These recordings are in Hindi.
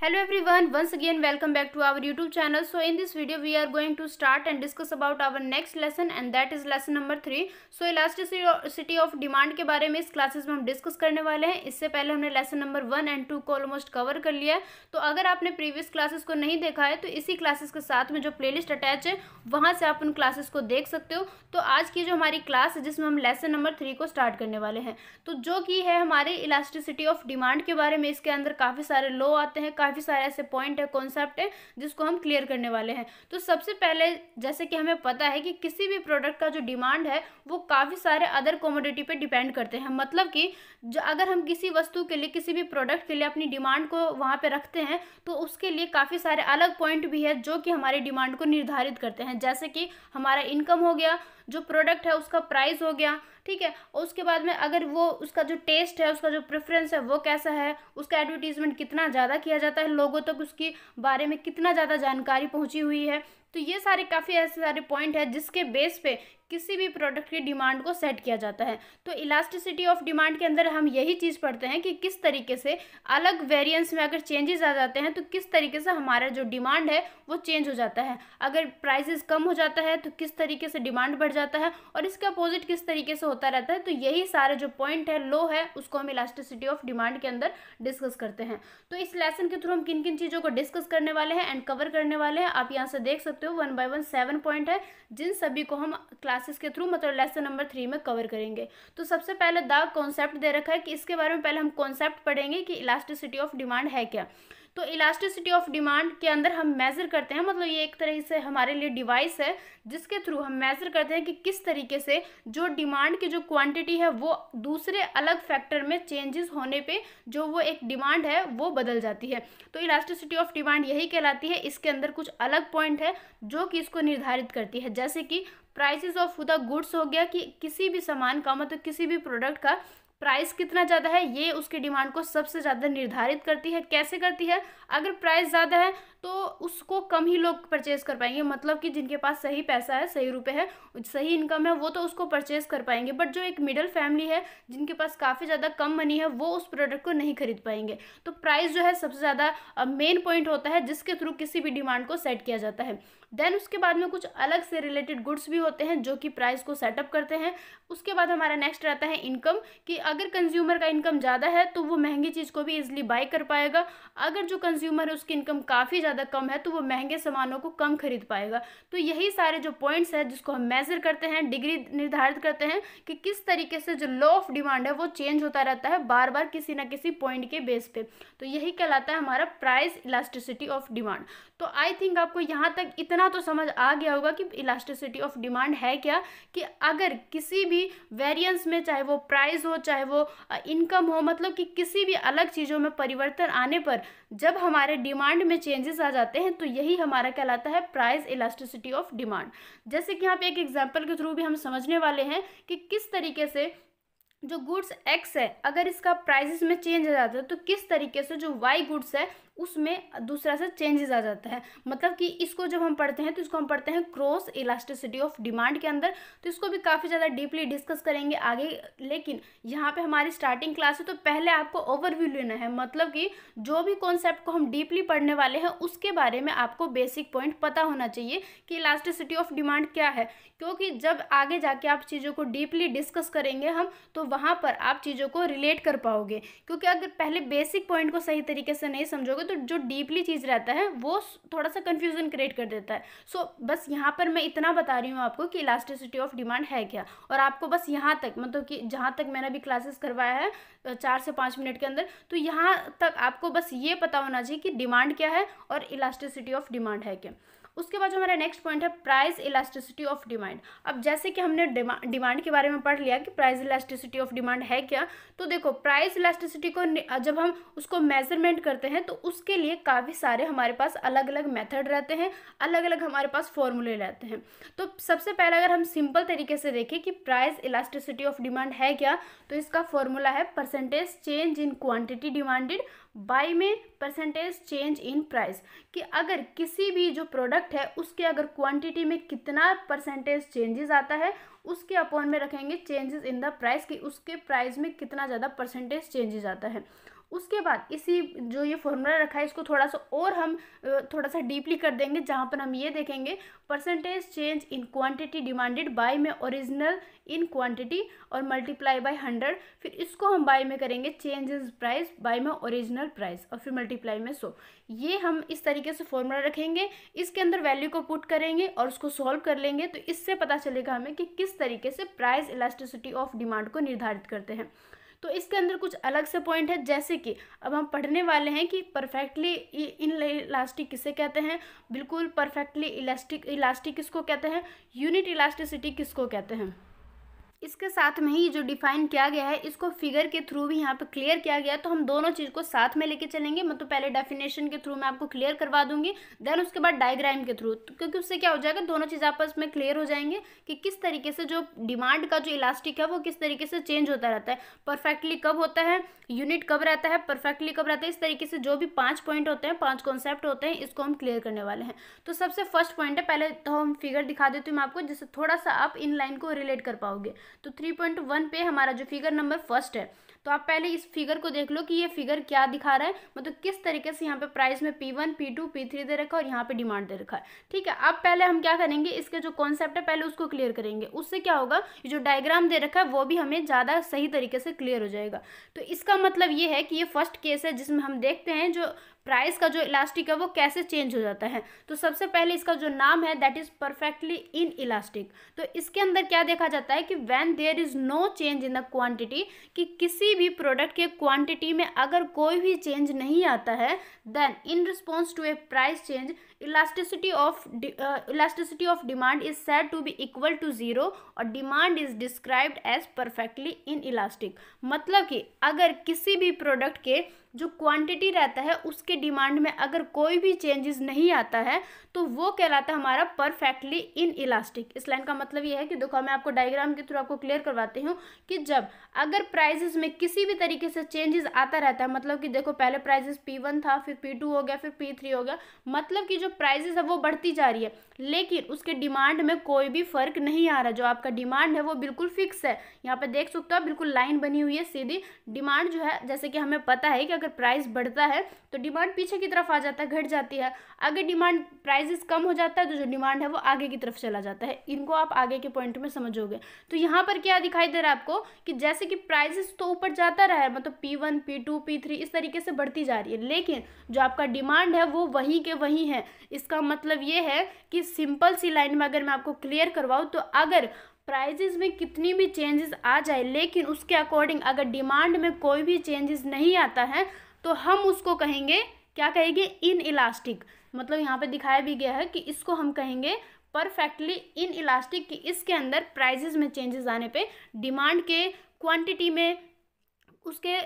hello everyone, once again welcome back to our youtube channel. So, in this video, we are going to start and discuss about our next lesson and that is lesson number three so elasticity of demand के बारे में इस क्लासेस में हम डिस्कस करने वाले हैं। इससे पहले हमने lesson number one and two को ऑलमोस्ट कवर कर लिया है। तो अगर आपने प्रीवियस क्लासेस को नहीं देखा है तो इसी क्लासेस के साथ में जो प्लेलिस्ट अटैच है, वहाँ से आप उन क्लासेस को देख सकते हो। तो आज की जो हमारी क्लास है, जिसमें हम लेसन नंबर थ्री को स्टार्ट करने वाले हैं। तो जो कि है हमारे इलास्टिसिटी ऑफ़ डिमांड के बारे में, इसके अंदर काफ़ी सारे लो आते हैं काफ़ी सारे ऐसे पॉइंट है कॉन्सेप्ट है, जिसको हम क्लियर करने वाले हैं। तो सबसे पहले, जैसे कि हमें पता है कि किसी भी प्रोडक्ट का जो डिमांड है, वो काफ़ी सारे अदर कॉमोडिटी पे डिपेंड करते हैं। मतलब कि, जो, अगर हम किसी वस्तु के लिए, किसी भी प्रोडक्ट के लिए अपनी डिमांड को वहाँ पर रखते हैं तो उसके लिए काफ़ी सारे अलग पॉइंट भी है, जो कि हमारी डिमांड को निर्धारित करते हैं। जैसे कि, हमारा इनकम हो गया जो प्रोडक्ट है, उसका प्राइस हो गया, ठीक है? और उसके बाद में अगर वो, उसका जो टेस्ट है, उसका जो प्रेफरेंस है, वो कैसा है, उसका एडवर्टीजमेंट कितना ज़्यादा किया जाता है, लोगों तक तो उसके बारे में कितना ज़्यादा जानकारी पहुँची हुई है तो ये सारे काफ़ी ऐसे सारे पॉइंट है जिसके बेस पे किसी भी प्रोडक्ट की डिमांड को सेट किया जाता है। तो इलास्टिसिटी ऑफ़ डिमांड के अंदर हम यही चीज़ पढ़ते हैं कि किस तरीके से अलग वेरिएंस में अगर चेंजेस आ जाते हैं तो किस तरीके से हमारा जो डिमांड है, वो चेंज हो जाता है। अगर प्राइसेस कम हो जाता है तो किस तरीके से डिमांड बढ़ जाता है और इसके अपोजिट किस तरीके से होता रहता है तो यही सारे जो पॉइंट है लो है, उसको हम इलास्टिसिटी ऑफ़ डिमांड के अंदर डिस्कस करते हैं। तो इस लेसन के थ्रू हम किन किन चीज़ों को डिस्कस करने वाले हैं एंड कवर करने वाले हैं, आप यहाँ से देख सकते हो one by one seven point है, जिन सभी को हम क्लासेस के थ्रू मतलब लेसन नंबर थ्री में कवर करेंगे। तो सबसे पहले द कॉन्सेप्ट दे रखा है कि इसके बारे में पहले हम कॉन्सेप्ट पढ़ेंगे कि इलास्टिसिटी ऑफ़ डिमांड है क्या। तो इलास्टिसिटी ऑफ़ डिमांड के अंदर हम मेज़र करते हैं मतलब ये एक तरह से हमारे लिए डिवाइस है, जिसके थ्रू हम मेज़र करते हैं कि किस तरीके से जो डिमांड की जो क्वांटिटी है, वो दूसरे अलग फैक्टर में चेंजेस होने पे जो वो एक डिमांड है, वो बदल जाती है। तो इलास्टिसिटी ऑफ़ डिमांड यही कहलाती है, इसके अंदर कुछ अलग पॉइंट है, जो कि इसको निर्धारित करती है। जैसे कि प्राइसेस ऑफ़ द गुड्स हो गया कि किसी भी सामान का मतलब किसी भी प्रोडक्ट का प्राइस कितना ज़्यादा है, ये उसकी डिमांड को सबसे ज़्यादा निर्धारित करती है। कैसे करती है? अगर प्राइस ज़्यादा है तो उसको कम ही लोग परचेज कर पाएँगे। मतलब कि जिनके पास सही पैसा है, सही रुपए है, सही इनकम है, वो तो उसको परचेज कर पाएँगे। बट जो एक मिडिल फैमिली है, जिनके पास काफ़ी ज़्यादा कम मनी है, वो उस प्रोडक्ट को नहीं खरीद पाएँगे। तो प्राइस जो है, सबसे ज़्यादा मेन पॉइंट होता है, जिसके थ्रू किसी भी डिमांड को सेट किया जाता है। देन उसके बाद में कुछ अलग से रिलेटेड गुड्स भी होते हैं जो कि प्राइस को सेटअप करते हैं। उसके बाद हमारा नेक्स्ट रहता है इनकम कि अगर कंज्यूमर का इनकम ज़्यादा है तो वो महँगी चीज़ को भी इजिली बाय कर पाएगा। अगर जो कंज्यूमर है, उसकी इनकम काफ़ी ज़्यादा कम है तो वो महँगे सामानों को कम खरीद पाएगा। तो यही सारे जो पॉइंट्स हैं, जिसको हम मेज़र करते हैं डिग्री निर्धारित करते हैं, कि किस तरीके से जो लॉ ऑफ़ डिमांड है, वो चेंज होता रहता है बार बार किसी ना किसी पॉइंट के बेस पे। तो यही कहलाता है हमारा प्राइस इलास्टिसिटी ऑफ़ डिमांड तो आई थिंक आपको यहाँ तक इतना तो समझ आ गया होगा कि इलास्टिसिटी ऑफ़ डिमांड है क्या कि अगर किसी भी वेरिएंस में चाहे वो प्राइस हो, चाहे वो इनकम हो मतलब कि किसी भी अलग चीज़ों में परिवर्तन आने पर जब हमारे डिमांड में चेंजेस आ जाते हैं तो यही हमारा कहलाता है प्राइस इलास्टिसिटी ऑफ़ डिमांड जैसे कि यहाँ पे एक एग्ज़ाम्पल के थ्रू भी हम समझने वाले हैं कि किस तरीके से जो गुड्स एक्स है, अगर इसका प्राइसेस में चेंज आ जाता है तो किस तरीके से जो वाई गुड्स है उसमें दूसरा से चेंजेस आ जाता है। मतलब कि इसको जब हम पढ़ते हैं तो इसको हम पढ़ते हैं क्रॉस इलास्टिसिटी ऑफ़ डिमांड के अंदर। तो इसको भी काफ़ी ज़्यादा डीपली डिस्कस करेंगे आगे। लेकिन यहाँ पे हमारी स्टार्टिंग क्लास है तो पहले आपको ओवरव्यू लेना है। मतलब कि जो भी कॉन्सेप्ट को हम डीपली पढ़ने वाले हैं, उसके बारे में आपको बेसिक पॉइंट पता होना चाहिए कि इलास्टिसिटी ऑफ़ डिमांड क्या है। क्योंकि जब आगे जाके आप चीज़ों को डीपली डिस्कस करेंगे हम तो वहाँ पर आप चीज़ों को रिलेट कर पाओगे। क्योंकि अगर पहले बेसिक पॉइंट को सही तरीके से नहीं समझोगे तो जो डीपली चीज़ रहता है वो थोड़ा सा कन्फ्यूज़न क्रिएट कर देता है। सो so, बस यहाँ पर मैं इतना बता रही हूँ आपको कि इलास्टिसिटी ऑफ़ डिमांड है क्या? और आपको बस यहाँ तक मतलब कि जहाँ तक मैंने अभी क्लासेस करवाया है चार से पाँच मिनट के अंदर तो यहाँ तक आपको बस ये पता होना चाहिए कि डिमांड क्या है और इलास्टिसिटी ऑफ़ डिमांड है क्या। उसके बाद जो हमारा नेक्स्ट पॉइंट है प्राइस इलास्टिसिटी ऑफ़ डिमांड अब जैसे कि हमने डिमांड के बारे में पढ़ लिया कि प्राइस इलास्टिसिटी ऑफ़ डिमांड है क्या तो देखो प्राइस इलास्टिसिटी को जब हम उसको मेज़रमेंट करते हैं तो उसके लिए काफ़ी सारे हमारे पास अलग अलग मेथड रहते हैं अलग अलग हमारे पास फॉर्मूले रहते हैं। तो सबसे पहले अगर हम सिंपल तरीके से देखें कि प्राइस इलास्टिसिटी ऑफ़ डिमांड है क्या तो इसका फॉर्मूला है percentage change in quantity demanded by में परसेंटेज चेंज इन प्राइस कि अगर किसी भी जो प्रोडक्ट है, उसके अगर क्वांटिटी में कितना परसेंटेज चेंजेस आता है, उसके अपॉन में रखेंगे चेंजेस इन द प्राइस कि उसके प्राइस में कितना ज़्यादा परसेंटेज चेंजेस आता है। उसके बाद इसी जो ये फॉर्मूला रखा है, इसको थोड़ा सा और हम थोड़ा सा डीपली कर देंगे, जहाँ पर हम ये देखेंगे percentage change in quantity demanded by में ओरिजिनल इन क्वांटिटी और मल्टीप्लाई बाय हंड्रेड फिर इसको हम बाय में करेंगे चेंज इज़ प्राइस बाय में ओरिजिनल प्राइस और फिर मल्टीप्लाई में सो ये हम इस तरीके से फॉर्मूला रखेंगे, इसके अंदर वैल्यू को पुट करेंगे और उसको सॉल्व कर लेंगे तो इससे पता चलेगा हमें कि किस तरीके से प्राइस इलास्टिसिटी ऑफ़ डिमांड को निर्धारित करते हैं। तो इसके अंदर कुछ अलग से पॉइंट है, जैसे कि अब हम पढ़ने वाले हैं कि परफेक्टली इन इलास्टिक किसे कहते हैं? बिल्कुल परफेक्टली इलास्टिक इलास्टिक किसको कहते हैं? यूनिट इलास्टिसिटी किसको कहते हैं? इसके साथ में ही जो डिफाइन किया गया है, इसको फिगर के थ्रू भी यहाँ पे क्लियर किया गया तो हम दोनों चीज़ को साथ में लेके चलेंगे। मैं तो पहले डेफिनेशन के थ्रू मैं आपको क्लियर करवा दूँगी देन उसके बाद डायग्राम के थ्रू तो क्योंकि उससे क्या हो जाएगा, दोनों चीज़ आपस में क्लियर हो जाएँगे कि किस तरीके से जो डिमांड का जो इलास्टिक है, वो किस तरीके से चेंज होता रहता है। परफेक्टली कब होता है यूनिट कब रहता है परफेक्टली कब रहता है, इस तरीके से जो भी पाँच पॉइंट होते हैं, पाँच कॉन्सेप्ट होते हैं, इसको हम क्लियर करने वाले हैं। तो सबसे फ़र्स्ट पॉइंट है, पहले तो हम फिगर दिखा देती हूँ मैं आपको, जिससे थोड़ा सा आप इन लाइन को रिलेट कर पाओगे। तो थ्री पॉइंट वन पे हमारा जो फिगर नंबर फ़र्स्ट है। तो आप पहले इस फिगर को देख लो कि ये फिगर क्या दिखा रहा है मतलब किस तरीके से यहाँ पे प्राइस में P one P two P three दे रखा है और यहाँ पे डिमांड दे रखा है। ठीक है, अब पहले हम क्या करेंगे, इसके जो कॉन्सेप्ट है, पहले उसको क्लियर करेंगे। उससे क्या होगा, ये जो डायग्राम दे रखा है, वो भी हमें ज़्यादा सही तरीके से क्लियर हो जाएगा। तो इसका मतलब ये है कि ये फ़र्स्ट केस है जिसमें हम देखते हैं जो प्राइस का जो इलास्टिक है वो कैसे चेंज हो जाता है? तो सबसे पहले इसका जो नाम है that is perfectly inelastic तो इसके अंदर क्या देखा जाता है कि when there is no change in the quantity कि किसी भी प्रोडक्ट के क्वांटिटी में अगर कोई भी चेंज नहीं आता है then in response to a price change elasticity of elasticity of demand is said to be equal to zero और demand is described as perfectly inelastic मतलब कि अगर किसी भी प्रोडक्ट के जो क्वांटिटी रहता है, उसके डिमांड में अगर कोई भी चेंजेस नहीं आता है तो वो कहलाता है हमारा परफेक्टली इन इलास्टिक इस लाइन का मतलब ये है कि देखो, मैं आपको डायग्राम के थ्रू आपको क्लियर करवाती हूँ कि जब अगर प्राइजेस में किसी भी तरीके से चेंजेस आता रहता है मतलब कि देखो, पहले प्राइजेस पी वन था, फिर पी टू हो गया, फिर पी थ्री हो गया मतलब कि जो प्राइजेस है वो बढ़ती जा रही है। लेकिन उसके डिमांड में कोई भी फ़र्क नहीं आ रहा। जो आपका डिमांड है वो बिल्कुल फिक्स है। यहाँ पे देख सकते हो बिल्कुल लाइन बनी हुई है सीधी। डिमांड जो है, जैसे कि हमें पता है कि अगर प्राइस बढ़ता है तो डिमांड पीछे की तरफ़ आ जाता है, घट जाती है। अगर डिमांड प्राइजेस कम हो जाता है तो जो डिमांड है वो आगे की तरफ़ चला जाता है। इनको आप आगे के पॉइंट में समझोगे। तो यहाँ पर क्या दिखाई दे रहा है आपको कि जैसे कि प्राइजेस तो ऊपर जाता रहा है मतलब P one P two P three इस तरीके से बढ़ती जा रही है। लेकिन जो आपका डिमांड है, वो वहीं के वहीं है। इसका मतलब ये है कि सिंपल सी लाइन में अगर मैं आपको क्लियर करवाऊँ तो अगर प्राइजेज में कितनी भी चेंजेस आ जाए, लेकिन उसके अकॉर्डिंग अगर डिमांड में कोई भी चेंजेस नहीं आता है तो हम उसको कहेंगे, क्या कहेंगे? इन इलास्टिक मतलब यहाँ पे दिखाया भी गया है कि इसको हम कहेंगे परफेक्टली इन इलास्टिक कि इसके अंदर प्राइजेस में चेंजेस आने पे, डिमांड के क्वांटिटी में उसके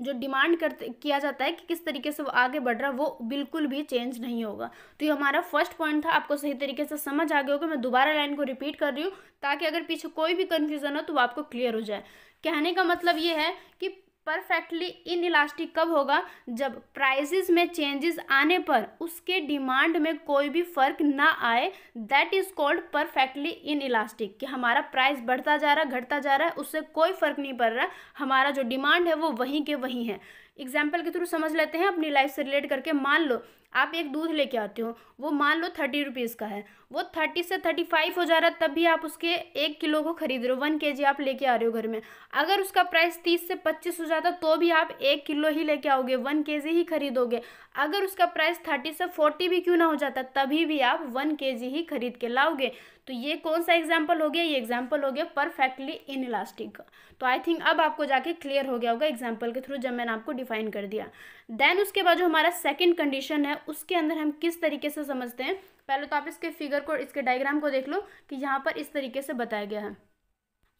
जो डिमांड करते, किया जाता है कि किस तरीके से वो आगे बढ़ रहा है, वो बिल्कुल भी चेंज नहीं होगा। तो ये हमारा फ़र्स्ट पॉइंट था, आपको सही तरीके से समझ आ गया होगा। मैं दोबारा लाइन को रिपीट कर रही हूँ, ताकि अगर पीछे कोई भी कन्फ्यूज़न हो तो वो आपको क्लियर हो जाए। कहने का मतलब ये है कि परफेक्टली इन इलास्टिक कब होगा? जब प्राइसेस में चेंजेस आने पर उसके डिमांड में कोई भी फ़र्क ना आए that is called perfectly inelastic कि हमारा प्राइस बढ़ता जा रहा है घटता जा रहा है उससे कोई फ़र्क नहीं पड़ रहा। हमारा जो डिमांड है वो वहीं के वहीं है। एग्ज़ाम्पल के थ्रू समझ लेते हैं, अपनी लाइफ से रिलेट करके मान लो आप एक दूध लेके आते हो, वो मान लो थर्टी रुपीज़ का है, वो थर्टी से थर्टी फाइव हो जा रहा तब भी आप उसके एक किलो को खरीद रहे हो, वन के जी आप लेके आ रहे हो घर में। अगर उसका प्राइस तीस से पच्चीस हो जाता तो भी आप एक किलो ही लेके आओगे, वन के जी ही खरीदोगे। अगर उसका प्राइस थर्टी से फोर्टी भी क्यों ना हो जाता, तभी भी आप वन के जी ही खरीद के लाओगे। तो ये कौन सा एग्ज़ाम्पल हो गया? ये एग्ज़ाम्पल हो गया परफेक्टली इन इलास्टिक का तो आई थिंक अब आपको जाके क्लियर हो गया होगा एग्ज़ाम्पल के थ्रू जब मैंने आपको डिफाइन कर दिया। देन उसके बाद जो हमारा सेकेंड कंडीशन है, उसके अंदर हम किस तरीके से समझते हैं? पहले तो आप इसके फिगर को, इसके डायग्राम को देख लो कि यहाँ पर इस तरीके से बताया गया है।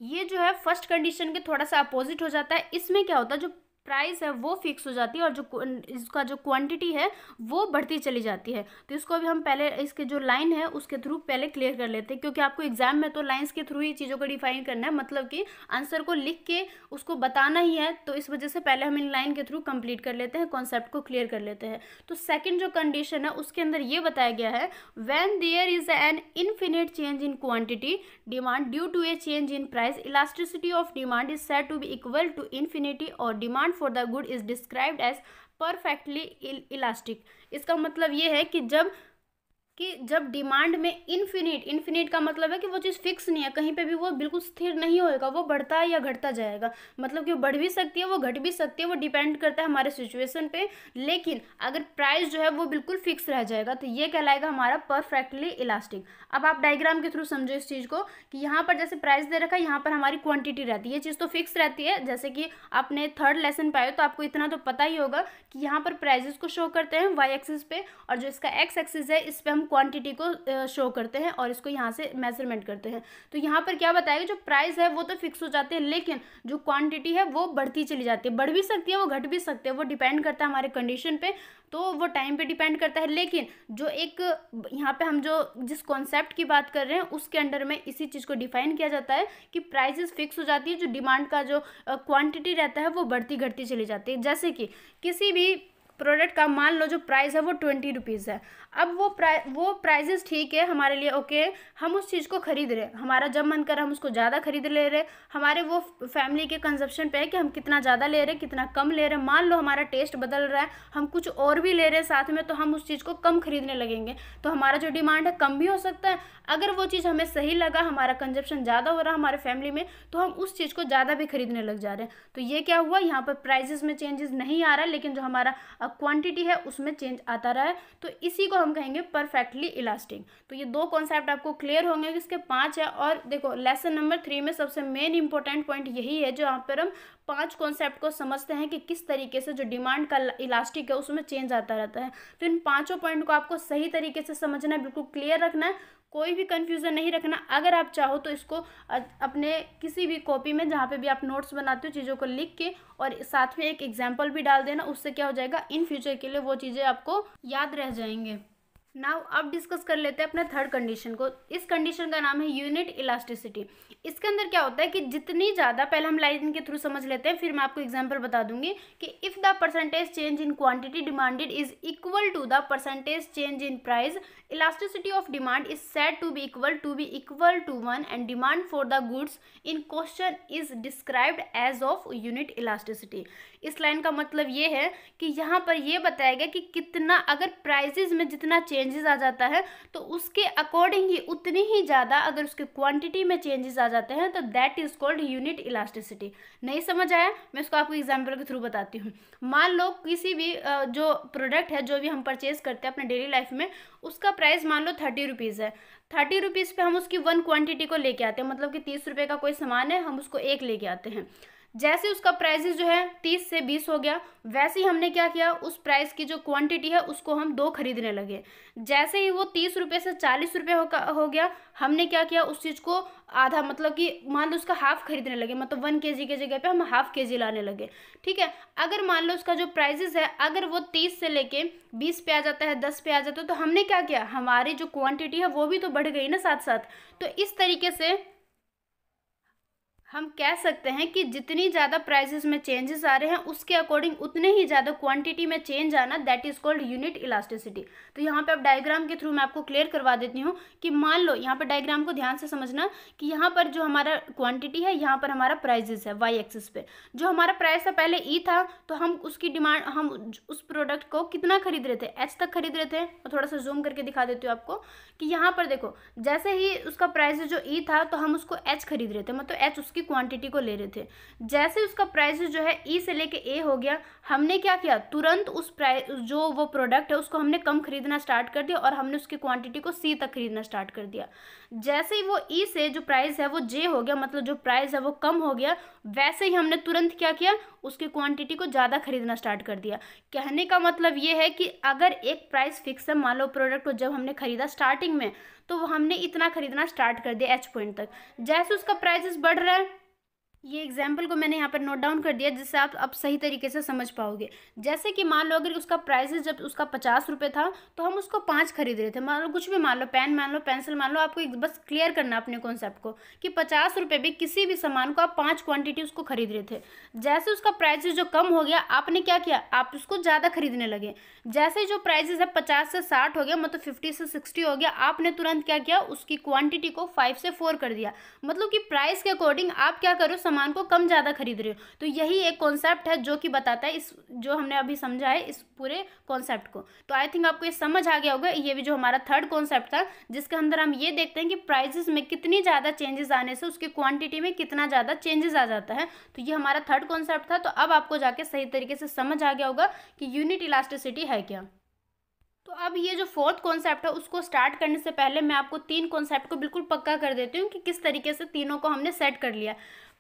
ये जो है फ़र्स्ट कंडीशन के थोड़ा सा अपोजिट हो जाता है। इसमें क्या होता है? जो प्राइस है, वो फिक्स हो जाती है और जो इसका जो क्वांटिटी है, वो बढ़ती चली जाती है। तो इसको अभी हम पहले, इसके जो लाइन है, उसके थ्रू पहले क्लियर कर लेते हैं, क्योंकि आपको एग्ज़ाम में तो लाइंस के थ्रू ही चीज़ों को डिफाइन करना है मतलब कि आंसर को लिख के उसको बताना ही है तो इस वजह से पहले हम इन लाइन के थ्रू कंप्लीट कर लेते हैं कॉन्सेप्ट को क्लियर कर लेते हैं। तो सेकेंड जो कंडीशन है, उसके अंदर ये बताया गया है when there is an infinite change in quantity demand due to a change in price elasticity of demand is set to be equal to infinity और demand demand for the good is described as perfectly elastic इसका मतलब ये है कि जब कि जब डिमांड में इन्फिनिट इन्फिनिट का मतलब है कि वो चीज़ फिक्स नहीं है, कहीं पे भी वो बिल्कुल स्थिर नहीं होएगा, वो बढ़ता है या घटता जाएगा। मतलब कि वो बढ़ भी सकती है, वो घट भी सकती है, वो डिपेंड करता है हमारे सिचुएशन पे। लेकिन अगर प्राइस जो है वो बिल्कुल फिक्स रह जाएगा तो ये कहलाएगा हमारा परफेक्टली इलास्टिक अब आप डायग्राम के थ्रू समझो इस चीज़ को कि यहाँ पर जैसे प्राइस दे रखा है, यहाँ पर हमारी क्वान्टिटी रहती है। ये चीज़ तो फिक्स रहती है। जैसे कि आपने थर्ड लेसन पाए तो आपको इतना तो पता ही होगा कि यहाँ पर प्राइजेस को शो करते हैं वाई एक्सिस पे और जो इसका एक्स एक्सिस है, इस पर हम क्वांटिटी को शो करते हैं और इसको यहाँ से मेज़रमेंट करते हैं। तो यहाँ पर क्या बताएगा, जो प्राइस है वो तो फिक्स हो जाते हैं, लेकिन जो क्वांटिटी है वो बढ़ती चली जाती है। बढ़ भी सकती है, वो घट भी सकती है, वो डिपेंड करता है हमारे कंडीशन पे तो वो टाइम पे डिपेंड करता है। लेकिन जो एक, यहाँ पे हम जो जिस कॉन्सेप्ट की बात कर रहे हैं, उसके अंडर में इसी चीज़ को डिफाइन किया जाता है कि प्राइजेस फिक्स हो जाती है, जो डिमांड का जो क्वांटिटी रहता है वो बढ़ती घटती चली जाती है। जैसे कि किसी भी प्रोडक्ट का मान लो जो प्राइस है वो ट्वेंटी रुपीज़ है। अब वो प्राइ वो प्राइजेस ठीक है हमारे लिए ओके हम उस चीज़ को खरीद रहे हमारा जब मन कर हम उसको ज़्यादा खरीद ले रहे हमारे वो फैमिली के कंजप्शन पे है कि हम कितना ज़्यादा ले रहे कितना कम ले रहे मान लो हमारा टेस्ट बदल रहा है, हम कुछ और भी ले रहे हैं साथ में तो हम उस चीज़ को कम खरीदने लगेंगे। तो हमारा जो डिमांड है कम भी हो सकता है। अगर वो चीज़ हमें सही लगा, हमारा कंजप्शन ज़्यादा हो रहा हमारे फैमिली में तो हम उस चीज़ को ज़्यादा भी खरीदने लग जा रहे हैं। तो ये क्या हुआ? यहाँ पर प्राइजेस में चेंजेस नहीं आ रहा, लेकिन जो हमारा क्वान्टिटी है, उसमें चेंज आता रहा है। तो इसी को हम कहेंगे परफेक्टली इलास्टिक तो ये दो कॉन्सेप्ट आपको क्लियर होंगे कि इसके पाँच है और देखो लेसन नंबर थ्री में सबसे मेन इंपॉर्टेंट पॉइंट यही है जो यहाँ पर हम पाँच कॉन्सेप्ट को समझते हैं कि किस तरीके से जो डिमांड का इलास्टिक है उसमें चेंज आता रहता है। तो इन पाँचों पॉइंट को आपको सही तरीके से समझना है, बिल्कुल क्लियर रखना है, कोई भी कन्फ्यूज़न नहीं रखना। अगर आप चाहो तो इसको अपने किसी भी कॉपी में जहाँ पे भी आप नोट्स बनाते हो, चीज़ों को लिख के और साथ में एक एग्ज़ाम्पल भी डाल देना, उससे क्या हो जाएगा? इन फ्यूचर के लिए वो चीज़ें आपको याद रह जाएँगे। नाउ अब डिस्कस कर लेते हैं अपने थर्ड कंडीशन को। इस कंडीशन का नाम है यूनिट इलास्टिसिटी इसके अंदर क्या होता है कि जितनी ज़्यादा, पहले हम लाइन के थ्रू समझ लेते हैं, फिर मैं आपको एग्जांपल बता दूँगी कि if the percentage change in quantity demanded is equal to the percentage change in price elasticity of demand is set to be equal to be equal to one and demand for the goods in question is described as of unit elasticity इस लाइन का मतलब ये है कि यहाँ पर ये बताया गया कि कितना, अगर प्राइजेज में जितना चेंजेस आ जाता है तो उसके अकॉर्डिंग ही उतनी ही ज़्यादा अगर उसके क्वांटिटी में चेंजेस आ जाते हैं तो that is called unit elasticity नहीं समझ आया? मैं इसको आपको एग्ज़ाम्पल के थ्रू बताती हूँ। मान लो किसी भी जो प्रोडक्ट है, जो भी हम परचेज करते हैं अपने डेली लाइफ में, उसका प्राइस मान लो थर्टी रुपीज़ है। थर्टी रुपीज़ पे हम उसकी वन क्वांटिटी को लेके आते हैं मतलब कि तीस रुपये का कोई सामान है, हम उसको एक लेके आते हैं। जैसे उसका प्राइस जो है तीस से बीस हो गया वैसे ही हमने क्या किया उस प्राइस की जो क्वांटिटी है उसको हम दो खरीदने लगे। जैसे ही वो तीस रुपये से चालीस रुपये हो, हो गया हमने क्या किया उस चीज़ को आधा मतलब कि मान लो उसका हाफ़ खरीदने लगे मतलब वन के जी के जगह पे हम हाफ़ के जी लाने लगे। ठीक है? अगर मान लो उसका जो प्राइजेस है अगर वो तीस से लेके बीस पे आ जाता है दस पे आ जाता है तो हमने क्या किया हमारी जो क्वांटिटी है वो भी तो बढ़ गई ना साथ साथ तो इस तरीके से हम कह सकते हैं कि जितनी ज़्यादा प्राइसेस में चेंजेस आ रहे हैं, उसके अकॉर्डिंग उतने ही ज़्यादा क्वांटिटी में चेंज आना that is called unit elasticity तो यहाँ पे आप डायग्राम के थ्रू मैं आपको क्लियर करवा देती हूँ कि मान लो, यहाँ पर डायग्राम को ध्यान से समझना कि यहाँ पर जो हमारा क्वांटिटी है, यहाँ पर हमारा प्राइजेस है वाई एक्सिस पे। जो हमारा प्राइस था पहले ई e था तो हम उसकी डिमांड हम उस प्रोडक्ट को कितना खरीद रहे थे? एच तक खरीद रहे थे। और थोड़ा सा जूम करके दिखा देती हूँ आपको कि यहाँ पर देखो, जैसे ही उसका प्राइस जो ई e था तो हम उसको एच खरीद रहे थे मतलब एच उसकी क्वांटिटी को ले रहे थे। जैसे उसका प्राइस जो है ई e से लेके ए हो गया, हमने क्या किया? तुरंत उस प्राइस जो वो प्रोडक्ट है, उसको हमने कम खरीदना स्टार्ट कर दिया और हमने उसकी क्वांटिटी को सी तक खरीदना स्टार्ट कर दिया। जैसे ही वो ई e से जो प्राइस है वो जे हो गया मतलब जो प्राइस है वो कम हो गया, वैसे ही हमने तुरंत क्या किया? उसकी क्वांटिटी को ज़्यादा खरीदना स्टार्ट कर दिया। कहने का मतलब ये है कि अगर एक प्राइस फिक्स है, मान लो प्रोडक्ट को जब हमने खरीदा स्टार्टिंग में तो वो हमने इतना खरीदना स्टार्ट कर दिया एच पॉइंट तक। जैसे उसका प्राइसेस बढ़ रहा है ये एग्ज़ाम्पल को मैंने यहाँ पर नोट डाउन कर दिया जिससे आप अब सही तरीके से समझ पाओगे। जैसे कि मान लो अगर उसका प्राइस जब उसका पचास रुपये था तो हम उसको पाँच खरीद रहे थे। मान लो कुछ भी मान लो पेन मान लो पेंसिल मान लो, आपको बस क्लियर करना अपने कॉन्सेप्ट को कि पचास रुपये भी किसी भी सामान को आप पाँच क्वान्टिटी उसको खरीद रहे थे। जैसे उसका प्राइस जो कम हो गया, आपने क्या किया? आप उसको ज़्यादा खरीदने लगे। जैसे जो प्राइजेस है पचास से साठ हो गया मतलब फिफ्टी से सिक्सटी हो गया, आपने तुरंत क्या किया? उसकी क्वान्टिटी को फाइव से फोर कर दिया। मतलब कि प्राइस के अकॉर्डिंग आप क्या करो? सामान को कम ज़्यादा खरीद रहे हो। तो यही एक कॉन्सेप्ट है जो कि बताता है इस, जो हमने अभी समझा है इस पूरे कॉन्सेप्ट को। तो आई थिंक आपको ये समझ आ गया होगा, ये भी जो हमारा थर्ड कॉन्सेप्ट था, जिसके अंदर हम ये देखते हैं कि प्राइजेस में कितनी ज़्यादा चेंजेस आने से उसकी क्वांटिटी में कितना ज़्यादा चेंजेस आ जाता है। तो ये हमारा थर्ड कॉन्सेप्ट था तो अब आपको जाके सही तरीके से समझ आ गया होगा कि यूनिट इलास्टिसिटी है क्या। तो अब ये जो फोर्थ कॉन्सेप्ट है, उसको स्टार्ट करने से पहले मैं आपको तीन कॉन्सेप्ट को बिल्कुल पक्का कर देती हूँ कि किस तरीके से तीनों को हमने सेट कर लिया।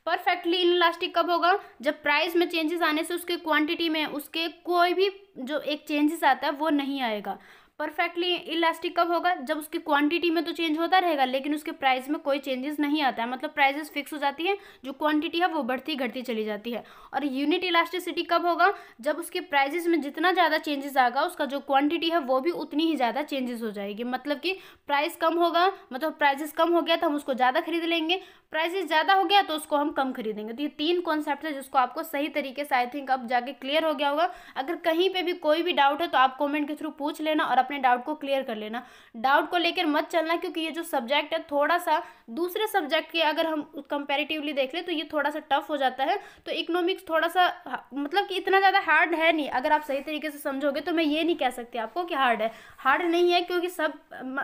परफेक्टली इलास्टिक कब होगा? जब प्राइस में चेंजेस आने से उसके क्वांटिटी में, उसके कोई भी जो एक चेंजेस आता है, वो नहीं आएगा। परफेक्टली इलास्टिक कब होगा? जब उसकी क्वांटिटी में तो चेंज होता रहेगा, लेकिन उसके प्राइस में कोई चेंजेस नहीं आता है। मतलब प्राइजेस फिक्स हो जाती है, जो क्वांटिटी है वो बढ़ती घटती चली जाती है। और यूनिट इलास्टिसिटी कब होगा? जब उसके प्राइजेस में जितना ज़्यादा चेंजेस आएगा, उसका जो क्वांटिटी है वो भी उतनी ही ज़्यादा चेंजेस हो जाएगी। मतलब कि प्राइस कम होगा मतलब प्राइजेस कम हो गया तो हम उसको ज़्यादा खरीद लेंगे। प्राइजेस ज़्यादा हो गया तो उसको हम कम खरीदेंगे। तो ये तीन कॉन्सेप्ट है जिसको आपको सही तरीके से आई थिंक अब जाके क्लियर हो गया होगा। अगर कहीं पर भी कोई भी डाउट है तो आप कॉमेंट के थ्रू पूछ लेना और अपने डाउट को क्लियर कर लेना। डाउट को लेकर मत चलना क्योंकि ये जो सब्जेक्ट है थोड़ा सा दूसरे सब्जेक्ट के अगर हम कंपेरेटिवली देख ले तो ये थोड़ा सा टफ हो जाता है। तो इकोनॉमिक्स थोड़ा सा मतलब कि इतना ज़्यादा हार्ड है नहीं। अगर आप सही तरीके से समझोगे तो मैं ये नहीं कह सकती आपको कि हार्ड है। हार्ड नहीं है क्योंकि सब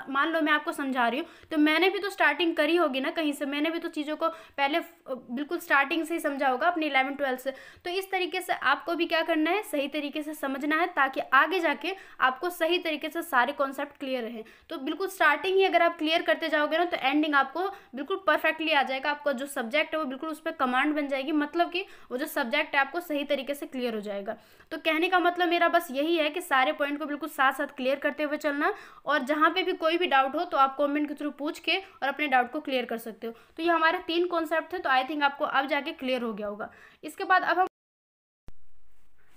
मान लो मैं आपको समझा रही हूँ तो मैंने भी तो स्टार्टिंग करी होगी ना कहीं से। मैंने भी तो चीज़ों को पहले बिल्कुल स्टार्टिंग से ही समझा होगा अपनी इलेवन ट्वेल्थ से। तो इस तरीके से आपको भी क्या करना है, सही तरीके से समझना है, ताकि आगे जाके आपको सही तरीके से सारे कॉन्सेप्ट क्लियर रहे। तो बिल्कुल स्टार्टिंग ही अगर आप क्लियर करते जाओगे ना तो एंडिंग आपको बिल्कुल परफेक्टली आ जाएगा। आपका जो सब्जेक्ट है वो बिल्कुल उस पर कमांड बन जाएगी। मतलब कि वो जो सब्जेक्ट है आपको सही तरीके से क्लियर हो जाएगा। तो कहने का मतलब मेरा बस यही है कि सारे पॉइंट को बिल्कुल साथ साथ क्लियर करते हुए चलना और जहाँ पे भी कोई भी डाउट हो तो आप कमेंट के थ्रू पूछ के और अपने डाउट को क्लियर कर सकते हो। तो ये हमारे तीन कॉन्सेप्ट थे तो आई थिंक आपको अब जाके क्लियर हो गया होगा। इसके बाद अब हम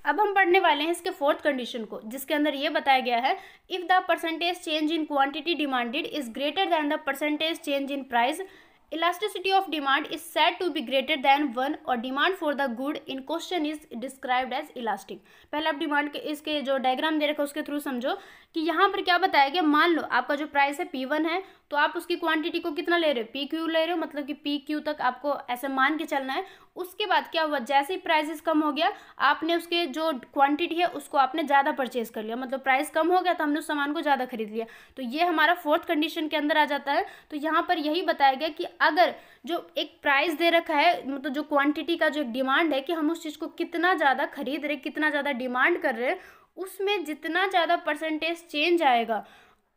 अब हम पढ़ने वाले हैं इसके फोर्थ कंडीशन को, जिसके अंदर ये बताया गया है if the percentage change in quantity demanded is greater than the percentage change in price elasticity of demand is said to be greater than one और demand for the good in question is described as elastic. पहले आप डिमांड के, इसके जो डायग्राम दे रखा उसके थ्रू समझो कि यहाँ पर क्या बताया गया, मान लो आपका जो प्राइस है पी वन है तो आप उसकी क्वांटिटी को कितना ले रहे हो? पी क्यू ले रहे हो? मतलब कि पी क्यू तक आपको ऐसे मान के चलना है उसके बाद क्या हुआ? जैसे ही प्राइसेस कम हो गया, आपने उसके जो क्वांटिटी है, उसको आपने ज़्यादा परचेज कर लिया। मतलब प्राइस कम हो गया तो हमने उस सामान को ज़्यादा खरीद लिया। तो ये हमारा फोर्थ कंडीशन के अंदर आ जाता है। तो यहाँ पर यही बताया गया कि अगर जो एक प्राइस दे रखा है मतलब जो क्वांटिटी का जो एक डिमांड है कि हम उस चीज़ को कितना ज़्यादा खरीद रहे, कितना ज़्यादा डिमांड कर रहे उसमें जितना ज़्यादा परसेंटेज चेंज आएगा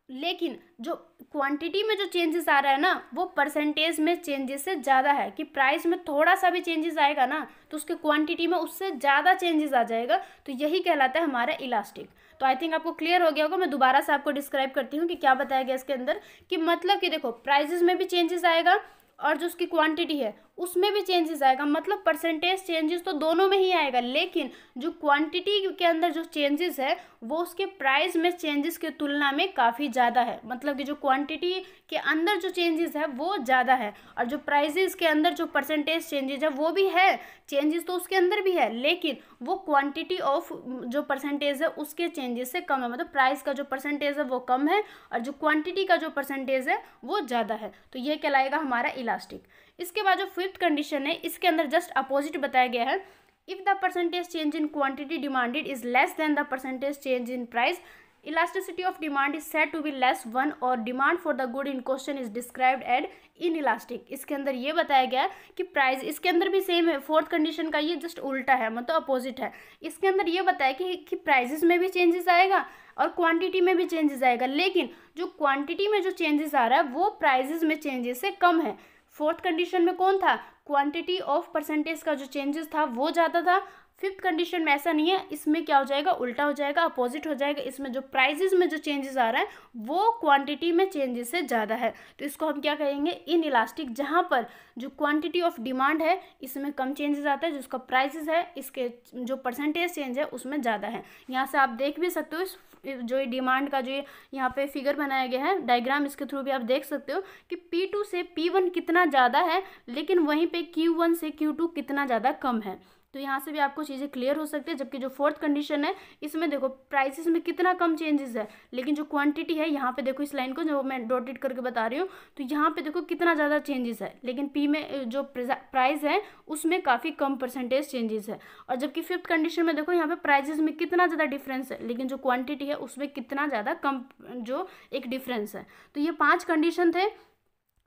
लेकिन जो क्वांटिटी में जो चेंजेस आ रहा है ना, वो परसेंटेज में चेंजेस से ज़्यादा है कि प्राइस में थोड़ा सा भी चेंजेस आएगा ना तो उसके क्वांटिटी में उससे ज़्यादा चेंजेस आ जाएगा तो यही कहलाता है हमारा इलास्टिक तो आई थिंक आपको क्लियर हो गया होगा, मैं दोबारा से आपको डिस्क्राइब करती हूँ कि क्या बताया गया इसके अंदर, कि मतलब कि देखो प्राइजेस में भी चेंजेस आएगा और जो उसकी क्वांटिटी है उसमें भी चेंजेस आएगा। मतलब परसेंटेज चेंजेस तो दोनों में ही आएगा, लेकिन जो क्वांटिटी के अंदर जो चेंजेस है, वो उसके प्राइस में चेंजेस की तुलना में काफ़ी ज़्यादा है। मतलब कि जो क्वांटिटी के अंदर जो चेंजेस है, वो ज़्यादा है। और जो प्राइजेस के अंदर जो परसेंटेज चेंजेस है, वो भी है। चेंजेस तो उसके अंदर भी है, लेकिन वो क्वांटिटी ऑफ़ जो परसेंटेज है, उसके चेंजेस से कम है। मतलब प्राइस का जो परसेंटेज है, वो कम है, और जो क्वांटिटी का जो परसेंटेज है, वो ज़्यादा है। तो ये कहलाएगा हमारा इलास्टिक इसके बाद जो फिफ्थ कंडीशन है इसके अंदर जस्ट अपोजिट बताया गया है। If the percentage change in quantity demanded is less than the percentage change in price elasticity of demand is set to be less one और demand for the good in question is described as inelastic इसके अंदर ये बताया गया कि प्राइस इसके अंदर भी सेम है। फोर्थ कंडीशन का ये जस्ट उल्टा है मतलब अपोजिट है। इसके अंदर ये बताया कि, कि प्राइजेस में भी चेंजेस आएगा और क्वांटिटी में भी चेंजेस आएगा। लेकिन जो क्वांटिटी में जो चेंजेस आ रहा है वो प्राइजेस में चेंजेस से कम है। फोर्थ कंडीशन में कौन था? क्वांटिटी ऑफ़ परसेंटेज का जो चेंजेस था, वो ज़्यादा था। फिफ्थ कंडीशन में ऐसा नहीं है, इसमें क्या हो जाएगा? उल्टा हो जाएगा अपोजिट हो जाएगा। इसमें जो प्राइजेस में जो चेंजेस आ रहा है, वो क्वांटिटी में चेंजेस से ज़्यादा है। तो इसको हम क्या कहेंगे? इन इलास्टिक जहाँ पर जो क्वांटिटी ऑफ़ डिमांड है, इसमें कम चेंजेस आता है, जिसका प्राइसेस है, इसके जो परसेंटेज चेंज है, उसमें ज़्यादा है। यहाँ से आप देख भी सकते हो, इस जो ये डिमांड का जो ये यहाँ पे फिगर बनाया गया है डायग्राम इसके थ्रू भी आप देख सकते हो कि पी टू से पी वन कितना ज़्यादा है, लेकिन वहीं पे क्यू वन से क्यू टू कितना ज़्यादा कम है। तो यहाँ से भी आपको चीज़ें क्लियर हो सकती है, जबकि जो फोर्थ कंडीशन है, इसमें देखो प्राइसेस में कितना कम चेंजेस है, लेकिन जो क्वांटिटी है, यहाँ पे देखो इस लाइन को जो मैं डॉटेड करके बता रही हूँ तो यहाँ पे देखो कितना ज़्यादा चेंजेस है, लेकिन पी में जो प्राइस है, उसमें काफ़ी कम परसेंटेज चेंजेस है। और जबकि फिफ्थ कंडीशन में देखो, यहाँ पे प्राइजेस में कितना ज़्यादा डिफरेंस है, लेकिन जो क्वांटिटी है, उसमें कितना ज़्यादा कम, जो एक डिफरेंस है। तो ये पाँच कंडीशन थे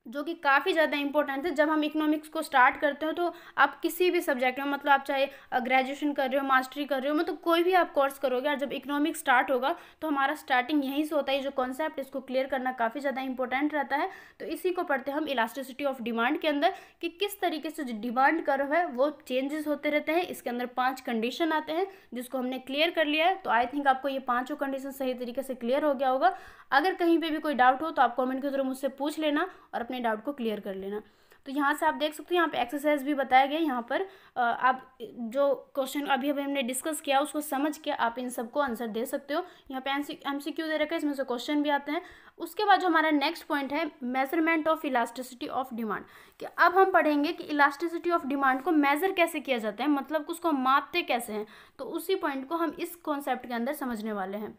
जो कि काफ़ी ज़्यादा इंपॉर्टेंट है जब हम इकोनॉमिक्स को स्टार्ट करते हो तो आप किसी भी सब्जेक्ट में मतलब आप चाहे ग्रेजुएशन कर रहे हो मास्टरी कर रहे हो मतलब कोई भी आप कोर्स करोगे, और जब इकोनॉमिक्स स्टार्ट होगा तो हमारा स्टार्टिंग यहीं से होता है। जो कॉन्सेप्ट इसको क्लियर करना काफ़ी ज़्यादा इंपॉर्टेंट रहता है। तो इसी को पढ़ते हैं हम इलास्टिसिटी ऑफ़ डिमांड के अंदर, कि किस तरीके से जो डिमांड कर्व है, वो चेंजेस होते रहते हैं। इसके अंदर पाँच कंडीशन आते हैं, जिसको हमने क्लियर कर लिया है। तो आई थिंक आपको ये पाँचों कंडीशन सही तरीके से क्लियर हो गया होगा। अगर कहीं पे भी कोई डाउट हो तो आप कमेंट के थ्रू मुझसे पूछ लेना और अपने डाउट को क्लियर कर लेना। तो यहाँ से आप देख सकते हो, यहाँ पे एक्सरसाइज भी बताया गया यहाँ पर आप जो क्वेश्चन अभी अभी हमने डिस्कस किया, उसको समझ के आप इन सबको आंसर दे सकते हो। यहाँ पे एम सी क्यू दे रखा है, इसमें से क्वेश्चन भी आते हैं। उसके बाद जो हमारा नेक्स्ट पॉइंट है measurement of elasticity of demand कि अब हम पढ़ेंगे कि इलास्टिसिटी ऑफ़ डिमांड को मेज़र कैसे किया जाता है मतलब उसको मापते कैसे हैं तो उसी पॉइंट को हम इस कॉन्सेप्ट के अंदर समझने वाले हैं।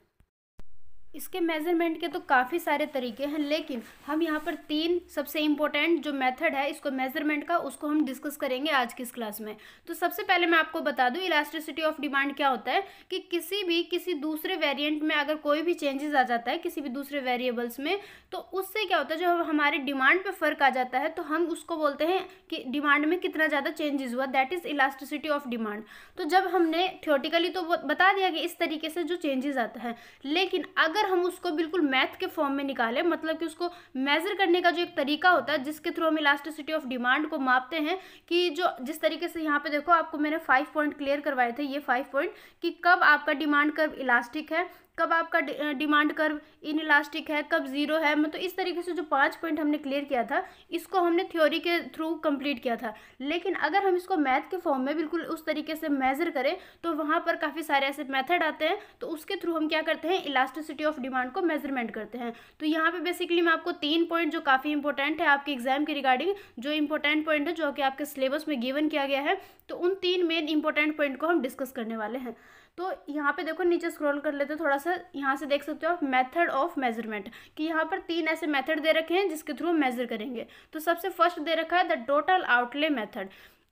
इसके मेज़रमेंट के तो काफ़ी सारे तरीके हैं, लेकिन हम यहाँ पर तीन सबसे इम्पोर्टेंट जो मेथड है, इसको मेज़रमेंट का, उसको हम डिस्कस करेंगे आज की इस क्लास में। तो सबसे पहले मैं आपको बता दूँ इलास्टिसिटी ऑफ़ डिमांड क्या होता है कि किसी भी, किसी दूसरे वेरिएंट में अगर कोई भी चेंजेस आ जाता है, किसी भी दूसरे वेरिएबल्स में तो उससे क्या होता है जो हमारे डिमांड पर फ़र्क आ जाता है तो हम उसको बोलते हैं कि डिमांड में कितना ज़्यादा चेंजेस हुआ that is elasticity of demand तो जब हमने थियोटिकली तो बता दिया कि इस तरीके से जो चेंजेस आता है, लेकिन अगर हम उसको बिल्कुल मैथ के फॉर्म में निकालें मतलब कि उसको मेज़र करने का जो एक तरीका होता है, जिसके थ्रू हम इलास्टिसिटी ऑफ़ डिमांड को मापते हैं, कि जो, जिस तरीके से यहाँ पे देखो आपको मैंने फाइव पॉइंट क्लियर करवाए थे, ये फाइव पॉइंट कि कब आपका डिमांड कब इलास्टिक है कब आपका डिमांड कर्व इन इलास्टिक है, कब ज़ीरो है मतलब इस तरीके से जो पाँच पॉइंट हमने क्लियर किया था, इसको हमने थ्योरी के थ्रू कंप्लीट किया था। लेकिन अगर हम इसको मैथ के फॉर्म में बिल्कुल उस तरीके से मेजर करें तो वहाँ पर काफ़ी सारे ऐसे मेथड आते हैं तो उसके थ्रू हम क्या करते हैं, इलास्टिसिटी ऑफ़ डिमांड को मेज़रमेंट करते हैं। तो यहाँ पर बेसिकली मैं आपको तीन पॉइंट जो काफ़ी इंपॉर्टेंट है आपके एग्ज़ाम के रिगार्डिंग, जो इंपॉर्टेंट पॉइंट है, जो कि आपके सिलेबस में गिवन किया गया है तो उन तीन मेन इंपॉर्टेंट पॉइंट को हम डिस्कस करने वाले हैं। तो यहाँ पे देखो, नीचे स्क्रॉल कर लेते हो थोड़ा सा यहाँ से देख सकते हो आप मेथड ऑफ़ मेज़रमेंट कि यहाँ पर तीन ऐसे मेथड दे रखे हैं जिसके थ्रू मेजर करेंगे। तो सबसे फ़र्स्ट दे रखा है द टोटल आउटले मेथड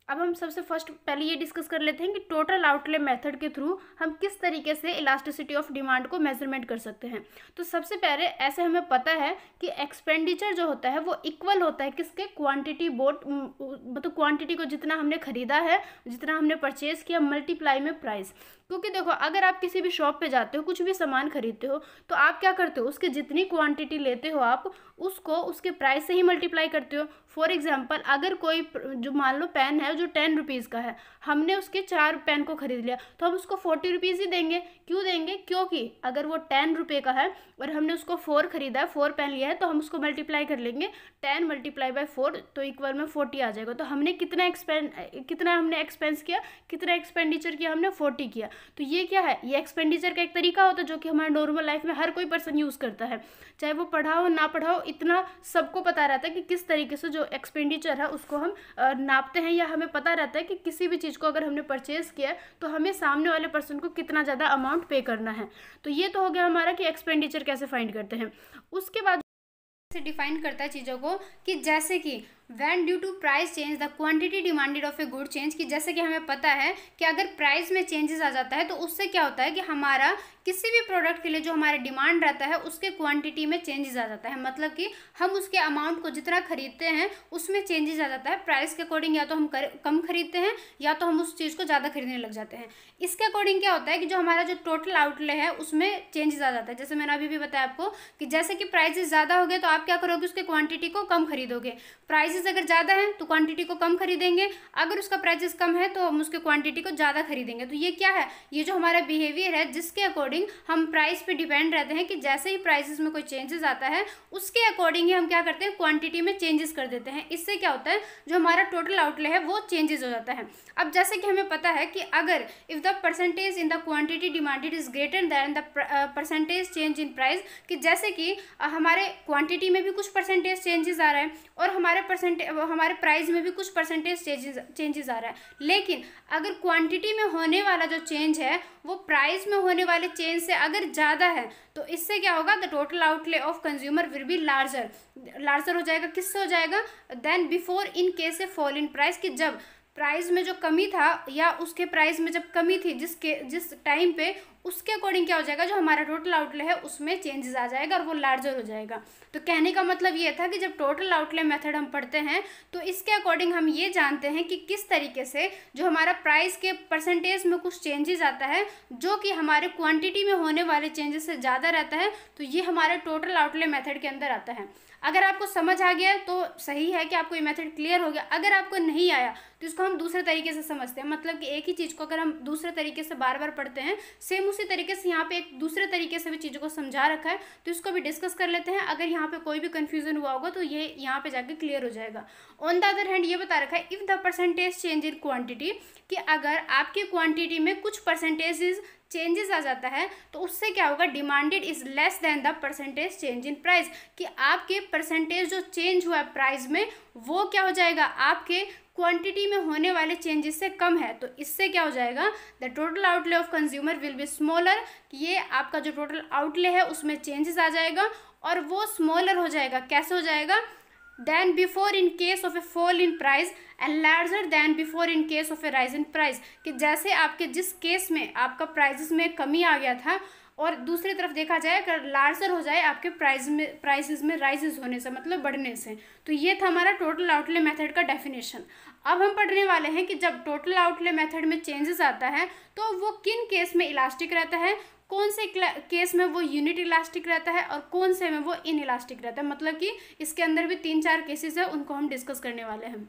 अब हम सबसे फ़र्स्ट पहले ये डिस्कस कर लेते हैं कि टोटल आउटले मेथड के थ्रू हम किस तरीके से इलास्टिसिटी ऑफ़ डिमांड को मेज़रमेंट कर सकते हैं। तो सबसे पहले ऐसे हमें पता है कि एक्सपेंडिचर जो होता है वो इक्वल होता है किसके? क्वांटिटी बोट मतलब क्वांटिटी को जितना हमने खरीदा है, जितना हमने परचेज किया मल्टीप्लाई में प्राइस क्योंकि देखो, अगर आप किसी भी शॉप पे जाते हो, कुछ भी सामान खरीदते हो तो आप क्या करते हो, उसके जितनी क्वांटिटी लेते हो आप, उसको उसके प्राइस से ही मल्टीप्लाई करते हो। फॉर एग्ज़ाम्पल अगर कोई जो मान लो पेन है जो टेन रुपीज़ का है हमने उसके चार पेन को खरीद लिया। तो हम उसको फोर्टी रुपीज़ ही देंगे। क्यों देंगे? क्योंकि अगर वो टेन रुपये का है और हमने उसको फोर खरीदा है फोर पेन लिया है तो हम उसको मल्टीप्लाई कर लेंगे। टेन मल्टीप्लाई बाई फोर तो इक्वल में फोर्टी आ जाएगा। तो हमने कितना एक्सपेंड कितना हमने एक्सपेंस किया? कितना एक्सपेंडिचर किया हमने? फोर्टी किया। तो ये क्या है? ये एक्सपेंडिचर का एक तरीका होता है जो कि हमारे नॉर्मल लाइफ में हर कोई पर्सन यूज़ करता है। चाहे वो पढ़ाओ, ना पढ़ाओ, इतना सबको पता रहता है कि किस तरीके से जो एक्सपेंडिचर है उसको हम नापते हैं या हमें पता रहता है कि किसी भी चीज़ को अगर हमने परचेज़ किया है तो हमें सामने वाले पर्सन को कितना ज़्यादा अमाउंट पे करना है। तो ये तो हो गया हमारा कि एक्सपेंडिचर कैसे फाइंड करते हैं। उसके बाद से डिफाइन करता है चीज़ों को कि जैसे कि when due to price change the quantity demanded of a good change कि जैसे कि हमें पता है कि अगर प्राइस में चेंजेस आ जाता है तो उससे क्या होता है कि हमारा किसी भी प्रोडक्ट के लिए जो हमारा डिमांड रहता है उसके क्वांटिटी में चेंजेस आ जाता है। मतलब कि हम उसके अमाउंट को जितना खरीदते हैं उसमें चेंजेस आ जाता है प्राइस के अकॉर्डिंग या तो हम कर, कम खरीदते हैं या तो हम उस चीज़ को ज़्यादा खरीदने लग जाते हैं। इसके अकॉर्डिंग क्या होता है कि जो हमारा जो टोटल आउटले है उसमें चेंजेस आ जाता है। जैसे मैंने अभी भी बताया आपको कि जैसे कि प्राइजेस ज़्यादा हो गए तो आप क्या करोगे उसके क्वांटिटी को कम खरीदोगे। प्राइजेस अगर ज़्यादा हैं तो क्वांटिटी को कम खरीदेंगे। अगर उसका प्राइजेस कम है तो हम उसके क्वांटिटी को ज़्यादा खरीदेंगे। तो ये क्या है? ये जो हमारा बिहेवियर है, जिसके अकॉर्डिंग हम प्राइस पे डिपेंड रहते हैं कि जैसे ही प्राइसेस में कोई चेंजेस आता है, उसके अकॉर्डिंग ही हम क्या करते हैं? क्वांटिटी में चेंजेस कर देते हैं। इससे क्या होता है? जो हमारा टोटल आउटले है, वो चेंजेस हो जाता है। अब जैसे कि हमें पता है कि अगर if the percentage in the quantity demanded is greater than the percentage change in price कि जैसे कि हमारे क्वांटिटी में भी कुछ परसेंटेज चेंजेस आ रहा है, और हमारे परसेंटेज हमारे प्राइस में भी कुछ परसेंटेज चेंजेस चेंजेस आ रहा है। लेकिन अगर क्वांटिटी में होने वाला जो चेंज है, वो प्राइस में होने वाले चेंज से अगर ज़्यादा है तो इससे क्या होगा? The total outlay of consumer will be larger larger हो जाएगा, किससे हो जाएगा? Then before in case a fall in price कि जब प्राइस में जो कमी था या उसके प्राइस में जब कमी थी, जिसके, जिस टाइम पे उसके अकॉर्डिंग क्या हो जाएगा, जो हमारा टोटल आउटले है, उसमें चेंजेस आ जाएगा और वो लार्जर हो जाएगा। तो कहने का मतलब ये था कि जब टोटल आउटले मेथड हम पढ़ते हैं तो इसके अकॉर्डिंग हम ये जानते हैं कि किस तरीके से जो हमारा प्राइस के परसेंटेज में कुछ चेंजेस आता है, जो कि हमारे क्वांटिटी में होने वाले चेंजेस से ज़्यादा रहता है तो ये हमारे टोटल आउटले मैथड के अंदर आता है। अगर आपको समझ आ गया तो सही है कि आपको ये मेथड क्लियर हो गया। अगर आपको नहीं आया तो इसको हम दूसरे तरीके से समझते हैं। मतलब कि एक ही चीज़ को अगर हम दूसरे तरीके से बार बार पढ़ते हैं सेम उसी तरीके से यहाँ पे एक दूसरे तरीके से भी चीज़ों को समझा रखा है तो इसको भी डिस्कस कर लेते हैं। अगर यहाँ पे कोई भी कन्फ्यूज़न हुआ होगा तो ये यहाँ पे जाके क्लियर हो जाएगा। ऑन द अदर हैंड ये बता रखा है if the percentage change in quantity कि अगर आपकी क्वान्टिटी में कुछ परसेंटेज चेंजेस आ जाता है तो उससे क्या होगा? Demanded is less than the percentage change in price कि आपके परसेंटेज जो चेंज हुआ है प्राइस में, वो क्या हो जाएगा? आपके क्वांटिटी में होने वाले चेंजेस से कम है तो इससे क्या हो जाएगा? The total outlay of consumer will be smaller कि ये आपका जो टोटल आउटले है, उसमें चेंजेस आ जाएगा और वो स्मॉलर हो जाएगा. कैसे हो जाएगा? Then before in case of a fall in price and larger than before in case of a rise in price कि जैसे आपके जिस केस में आपका प्राइजेस में कमी आ गया था और दूसरी तरफ़ देखा जाए, अगर लार्जर हो जाए, आपके प्राइस में प्राइसेस में राइजेस होने से मतलब बढ़ने से। तो ये था हमारा टोटल आउटले मेथड का डेफिनेशन अब हम पढ़ने वाले हैं कि जब टोटल आउटले मेथड में चेंजेस आता है तो वो किन केस में इलास्टिक रहता है? कौन से केस में वो यूनिट इलास्टिक रहता है और कौन से में वो इन इलास्टिक रहता है? मतलब कि इसके अंदर भी तीन चार केसेस है, उनको हम डिस्कस करने वाले हैं।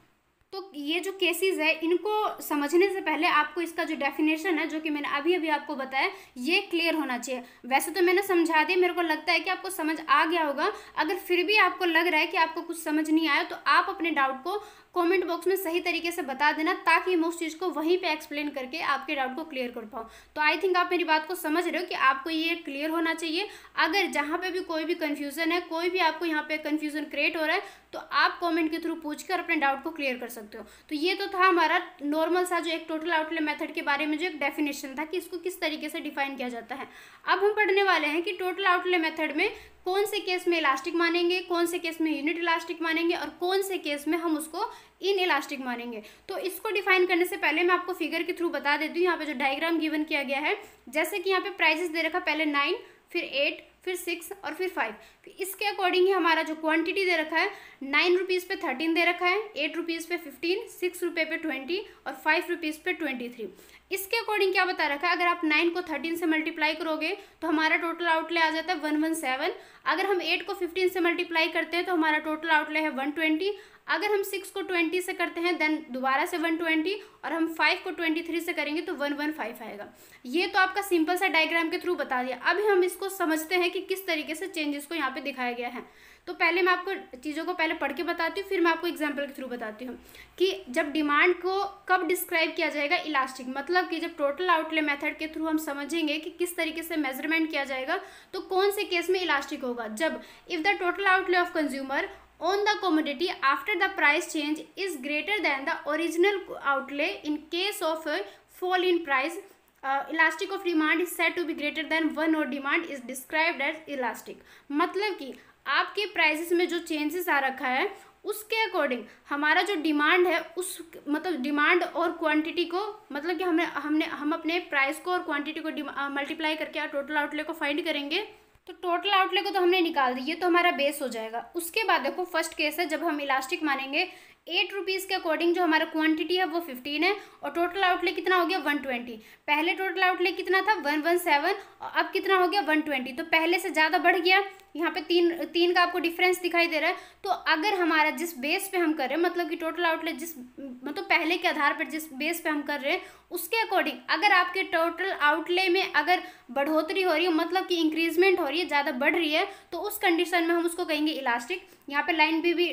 तो ये जो केसेस है, इनको समझने से पहले आपको इसका जो डेफिनेशन है, जो कि मैंने अभी अभी आपको बताया, ये क्लियर होना चाहिए। वैसे तो मैंने समझा दिया, मेरे को लगता है कि आपको समझ आ गया होगा। अगर फिर भी आपको लग रहा है कि आपको कुछ समझ नहीं आया तो आप अपने डाउट को कमेंट बॉक्स में सही तरीके से बता देना ताकि मैं उस चीज़ को वहीं पे एक्सप्लेन करके आपके डाउट को क्लियर कर पाऊँ। तो आई थिंक आप मेरी बात को समझ रहे हो कि आपको ये क्लियर होना चाहिए। अगर जहाँ पे भी कोई भी कन्फ्यूज़न है, कोई भी आपको यहाँ पे कन्फ्यूज़न क्रिएट हो रहा है तो आप कमेंट के थ्रू पूछ कर अपने डाउट को क्लियर कर सकते हो। तो ये तो था हमारा नॉर्मल सा जो एक टोटल आउटले मेथड के बारे में जो एक डेफिनेशन था कि इसको किस तरीके से डिफाइन किया जाता है। अब हम पढ़ने वाले हैं कि टोटल आउटले मेथड में कौन से केस में इलास्टिक मानेंगे, कौन से केस में यूनिट इलास्टिक मानेंगे और कौन से केस में हम उसको इन इलास्टिक मानेंगे। तो इसको डिफाइन करने से पहले मैं आपको फिगर के थ्रू बता देती हूँ, यहाँ पे जो डायग्राम गिवन किया गया है, जैसे कि यहाँ पे प्राइजेस दे रखा पहले नाइन फिर एट फिर सिक्स और फिर फाइव फिर इसके अकॉर्डिंग ही हमारा जो क्वांटिटी दे रखा है नाइन रुपीज़ पे थर्टीन दे रखा है एट रुपीज़ पे फिफ्टीन सिक्स रुपये पे ट्वेंटी और फाइव रुपीज़ पे ट्वेंटी थ्री इसके अकॉर्डिंग क्या बता रखा है? अगर आप नाइन को थर्टीन से मल्टीप्लाई करोगे तो हमारा टोटल आउटले आ जाता है वन वन सेवन अगर हम एट को फिफ्टीन से मल्टीप्लाई करते हैं तो हमारा टोटल आउटले है वन ट्वेंटी अगर हम सिक्स को ट्वेंटी से करते हैं देन दोबारा से वन ट्वेंटी और हम फाइव को ट्वेंटी थ्री से करेंगे तो वन वन फाइव आएगा। ये तो आपका सिंपल सा डायग्राम के थ्रू बता दिया। अभी हम इसको समझते हैं कि किस तरीके से चेंजेस को यहाँ पे दिखाया गया है। तो पहले मैं आपको चीज़ों को पहले पढ़ के बताती हूँ, फिर मैं आपको एग्ज़ाम्पल के थ्रू बताती हूँ कि जब डिमांड को कब डिस्क्राइब किया जाएगा इलास्टिक मतलब कि जब टोटल आउटले मेथड के थ्रू हम समझेंगे कि किस तरीके से मेज़रमेंट किया जाएगा तो कौन से केस में इलास्टिक होगा? जब if the total outlay of consumer on the commodity after the price change is greater than the original outlay in case of a fall in price uh, elastic of demand is said to be greater than one or demand is described as elastic मतलब कि आपके प्राइसेस में जो चेंजेस आ रखा है उसके अकॉर्डिंग हमारा जो डिमांड है उस मतलब डिमांड और क्वांटिटी को मतलब कि हमने हमने हम अपने प्राइस को और क्वांटिटी को मल्टीप्लाई करके टोटल आउटले को फाइंड करेंगे तो टोटल आउटले को तो हमने निकाल दी, ये तो हमारा बेस हो जाएगा। उसके बाद देखो फ़र्स्ट केस है, जब हम इलास्टिक मानेंगे एट रुपीज़ के अकॉर्डिंग जो हमारा क्वांटिटी है, वो फिफ्टीन है, और टोटल आउटले कितना हो गया? वन ट्वेंटी पहले टोटल आउटले कितना था? वन वन सेवन और अब कितना हो गया? वन ट्वेंटी तो पहले से ज़्यादा बढ़ गया। यहाँ पे तीन तीन का आपको डिफरेंस दिखाई दे रहा है। तो अगर हमारा जिस बेस पे हम कर रहे हैं मतलब कि टोटल आउटले जिस मतलब पहले के आधार पर जिस बेस पे हम कर रहे हैं, उसके अकॉर्डिंग अगर आपके टोटल आउटले में अगर बढ़ोतरी हो रही है मतलब कि इंक्रीजमेंट हो रही है, ज़्यादा बढ़ रही है तो उस कंडीशन में हम उसको कहेंगे इलास्टिक यहाँ पे लाइन भी भी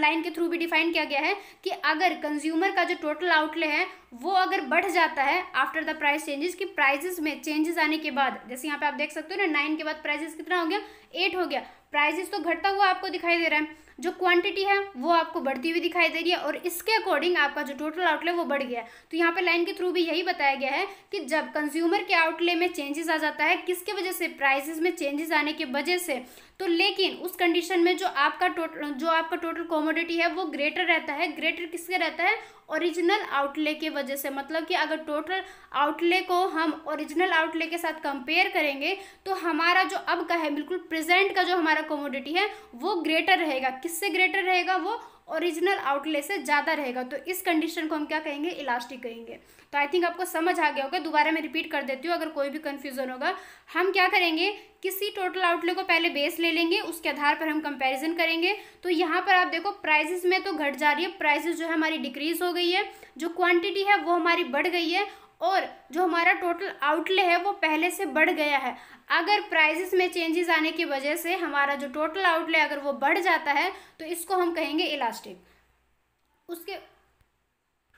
लाइन के थ्रू भी डिफाइन किया गया है कि अगर कंज्यूमर का जो टोटल आउटले है, वो अगर बढ़ जाता है आफ्टर द प्राइस चेंजेस कि प्राइजेस में चेंजेस आने के बाद, जैसे यहाँ पे आप देख सकते हो ना नाइन के बाद प्राइजेस कितना हो गया? एट हो गया। प्राइजेस तो घटता हुआ आपको दिखाई दे रहा है। जो क्वांटिटी है, वो आपको बढ़ती हुई दिखाई दे रही है और इसके अकॉर्डिंग आपका जो टोटल आउटले वो बढ़ गया है। तो यहाँ पे लाइन के थ्रू भी यही बताया गया है कि जब कंज्यूमर के आउटले में चेंजेस आ जाता है, किसके वजह से प्राइसेस में चेंजेस आने की वजह से तो लेकिन उस कंडीशन में जो आपका टोटल जो आपका टोटल कॉमोडिटी है, वो ग्रेटर रहता है। ग्रेटर किसके रहता है? ओरिजिनल आउटले के वजह से। मतलब कि अगर टोटल आउटले को हम ओरिजिनल आउटले के साथ कंपेयर करेंगे तो हमारा जो अब का है, बिल्कुल प्रेजेंट का जो हमारा कॉमोडिटी है, वो ग्रेटर रहेगा। किससे ग्रेटर रहेगा? वो ओरिजिनल आउटले से ज़्यादा रहेगा। तो इस कंडीशन को हम क्या कहेंगे? इलास्टिक कहेंगे। तो आई थिंक आपको समझ आ गया होगा। दोबारा मैं रिपीट कर देती हूँ, अगर कोई भी कन्फ्यूज़न होगा। हम क्या करेंगे? किसी टोटल आउटले को पहले बेस ले लेंगे, उसके आधार पर हम कंपैरिजन करेंगे। तो यहाँ पर आप देखो प्राइजेस में तो घट जा रही है। प्राइजेस जो है हमारी डिक्रीज हो गई है। जो क्वांटिटी है, वो हमारी बढ़ गई है। और जो हमारा टोटल आउटले है वो पहले से बढ़ गया है। अगर प्राइजेस में चेंजेस आने की वजह से हमारा जो टोटल आउटले अगर वो बढ़ जाता है तो इसको हम कहेंगे इलास्टिक उसके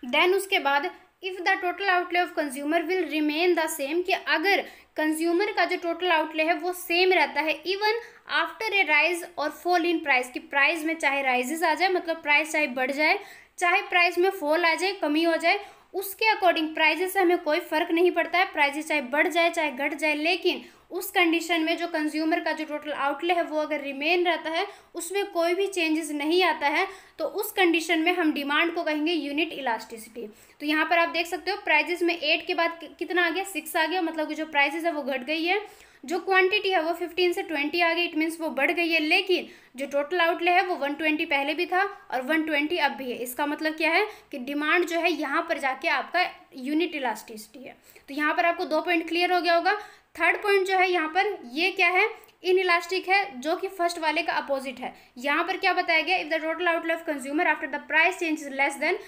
देन उसके बाद if the total outlay of consumer will remain the same कि अगर कंज्यूमर का जो टोटल आउटले है वो सेम रहता है इवन आफ्टर ए राइज और फॉल इन प्राइस कि प्राइस में चाहे राइजेस आ जाए मतलब प्राइस चाहे बढ़ जाए, चाहे प्राइस में फॉल आ जाए, कमी हो जाए उसके अकॉर्डिंग प्राइजेस से हमें कोई फ़र्क नहीं पड़ता है। प्राइजेस चाहे बढ़ जाए, चाहे घट जाए, लेकिन उस कंडीशन में जो कंज्यूमर का जो टोटल आउटले है, वो अगर रिमेन रहता है, उसमें कोई भी चेंजेस नहीं आता है तो उस कंडीशन में हम डिमांड को कहेंगे यूनिट इलास्टिसिटी तो यहाँ पर आप देख सकते हो प्राइजेस में एट के बाद कितना आ गया? सिक्स आ गया मतलब कि जो प्राइजेस है वो घट गई है। जो क्वांटिटी है वो फिफ्टीन से ट्वेंटी आ गई इट मीन्स वो बढ़ गई है, लेकिन जो टोटल आउटले है वो वन ट्वेंटी पहले भी था और वन ट्वेंटी अब भी है। इसका मतलब क्या है कि डिमांड जो है यहाँ पर जाके आपका यूनिट इलास्टिसिटी है। तो यहाँ पर आपको दो पॉइंट क्लियर हो गया होगा। थर्ड पॉइंट जो है यहाँ पर ये क्या है? इन इलास्टिक है, जो कि फ़र्स्ट वाले का अपोजिट है। यहाँ पर क्या बताया गया? If the total outlay of consumer after the price change is less than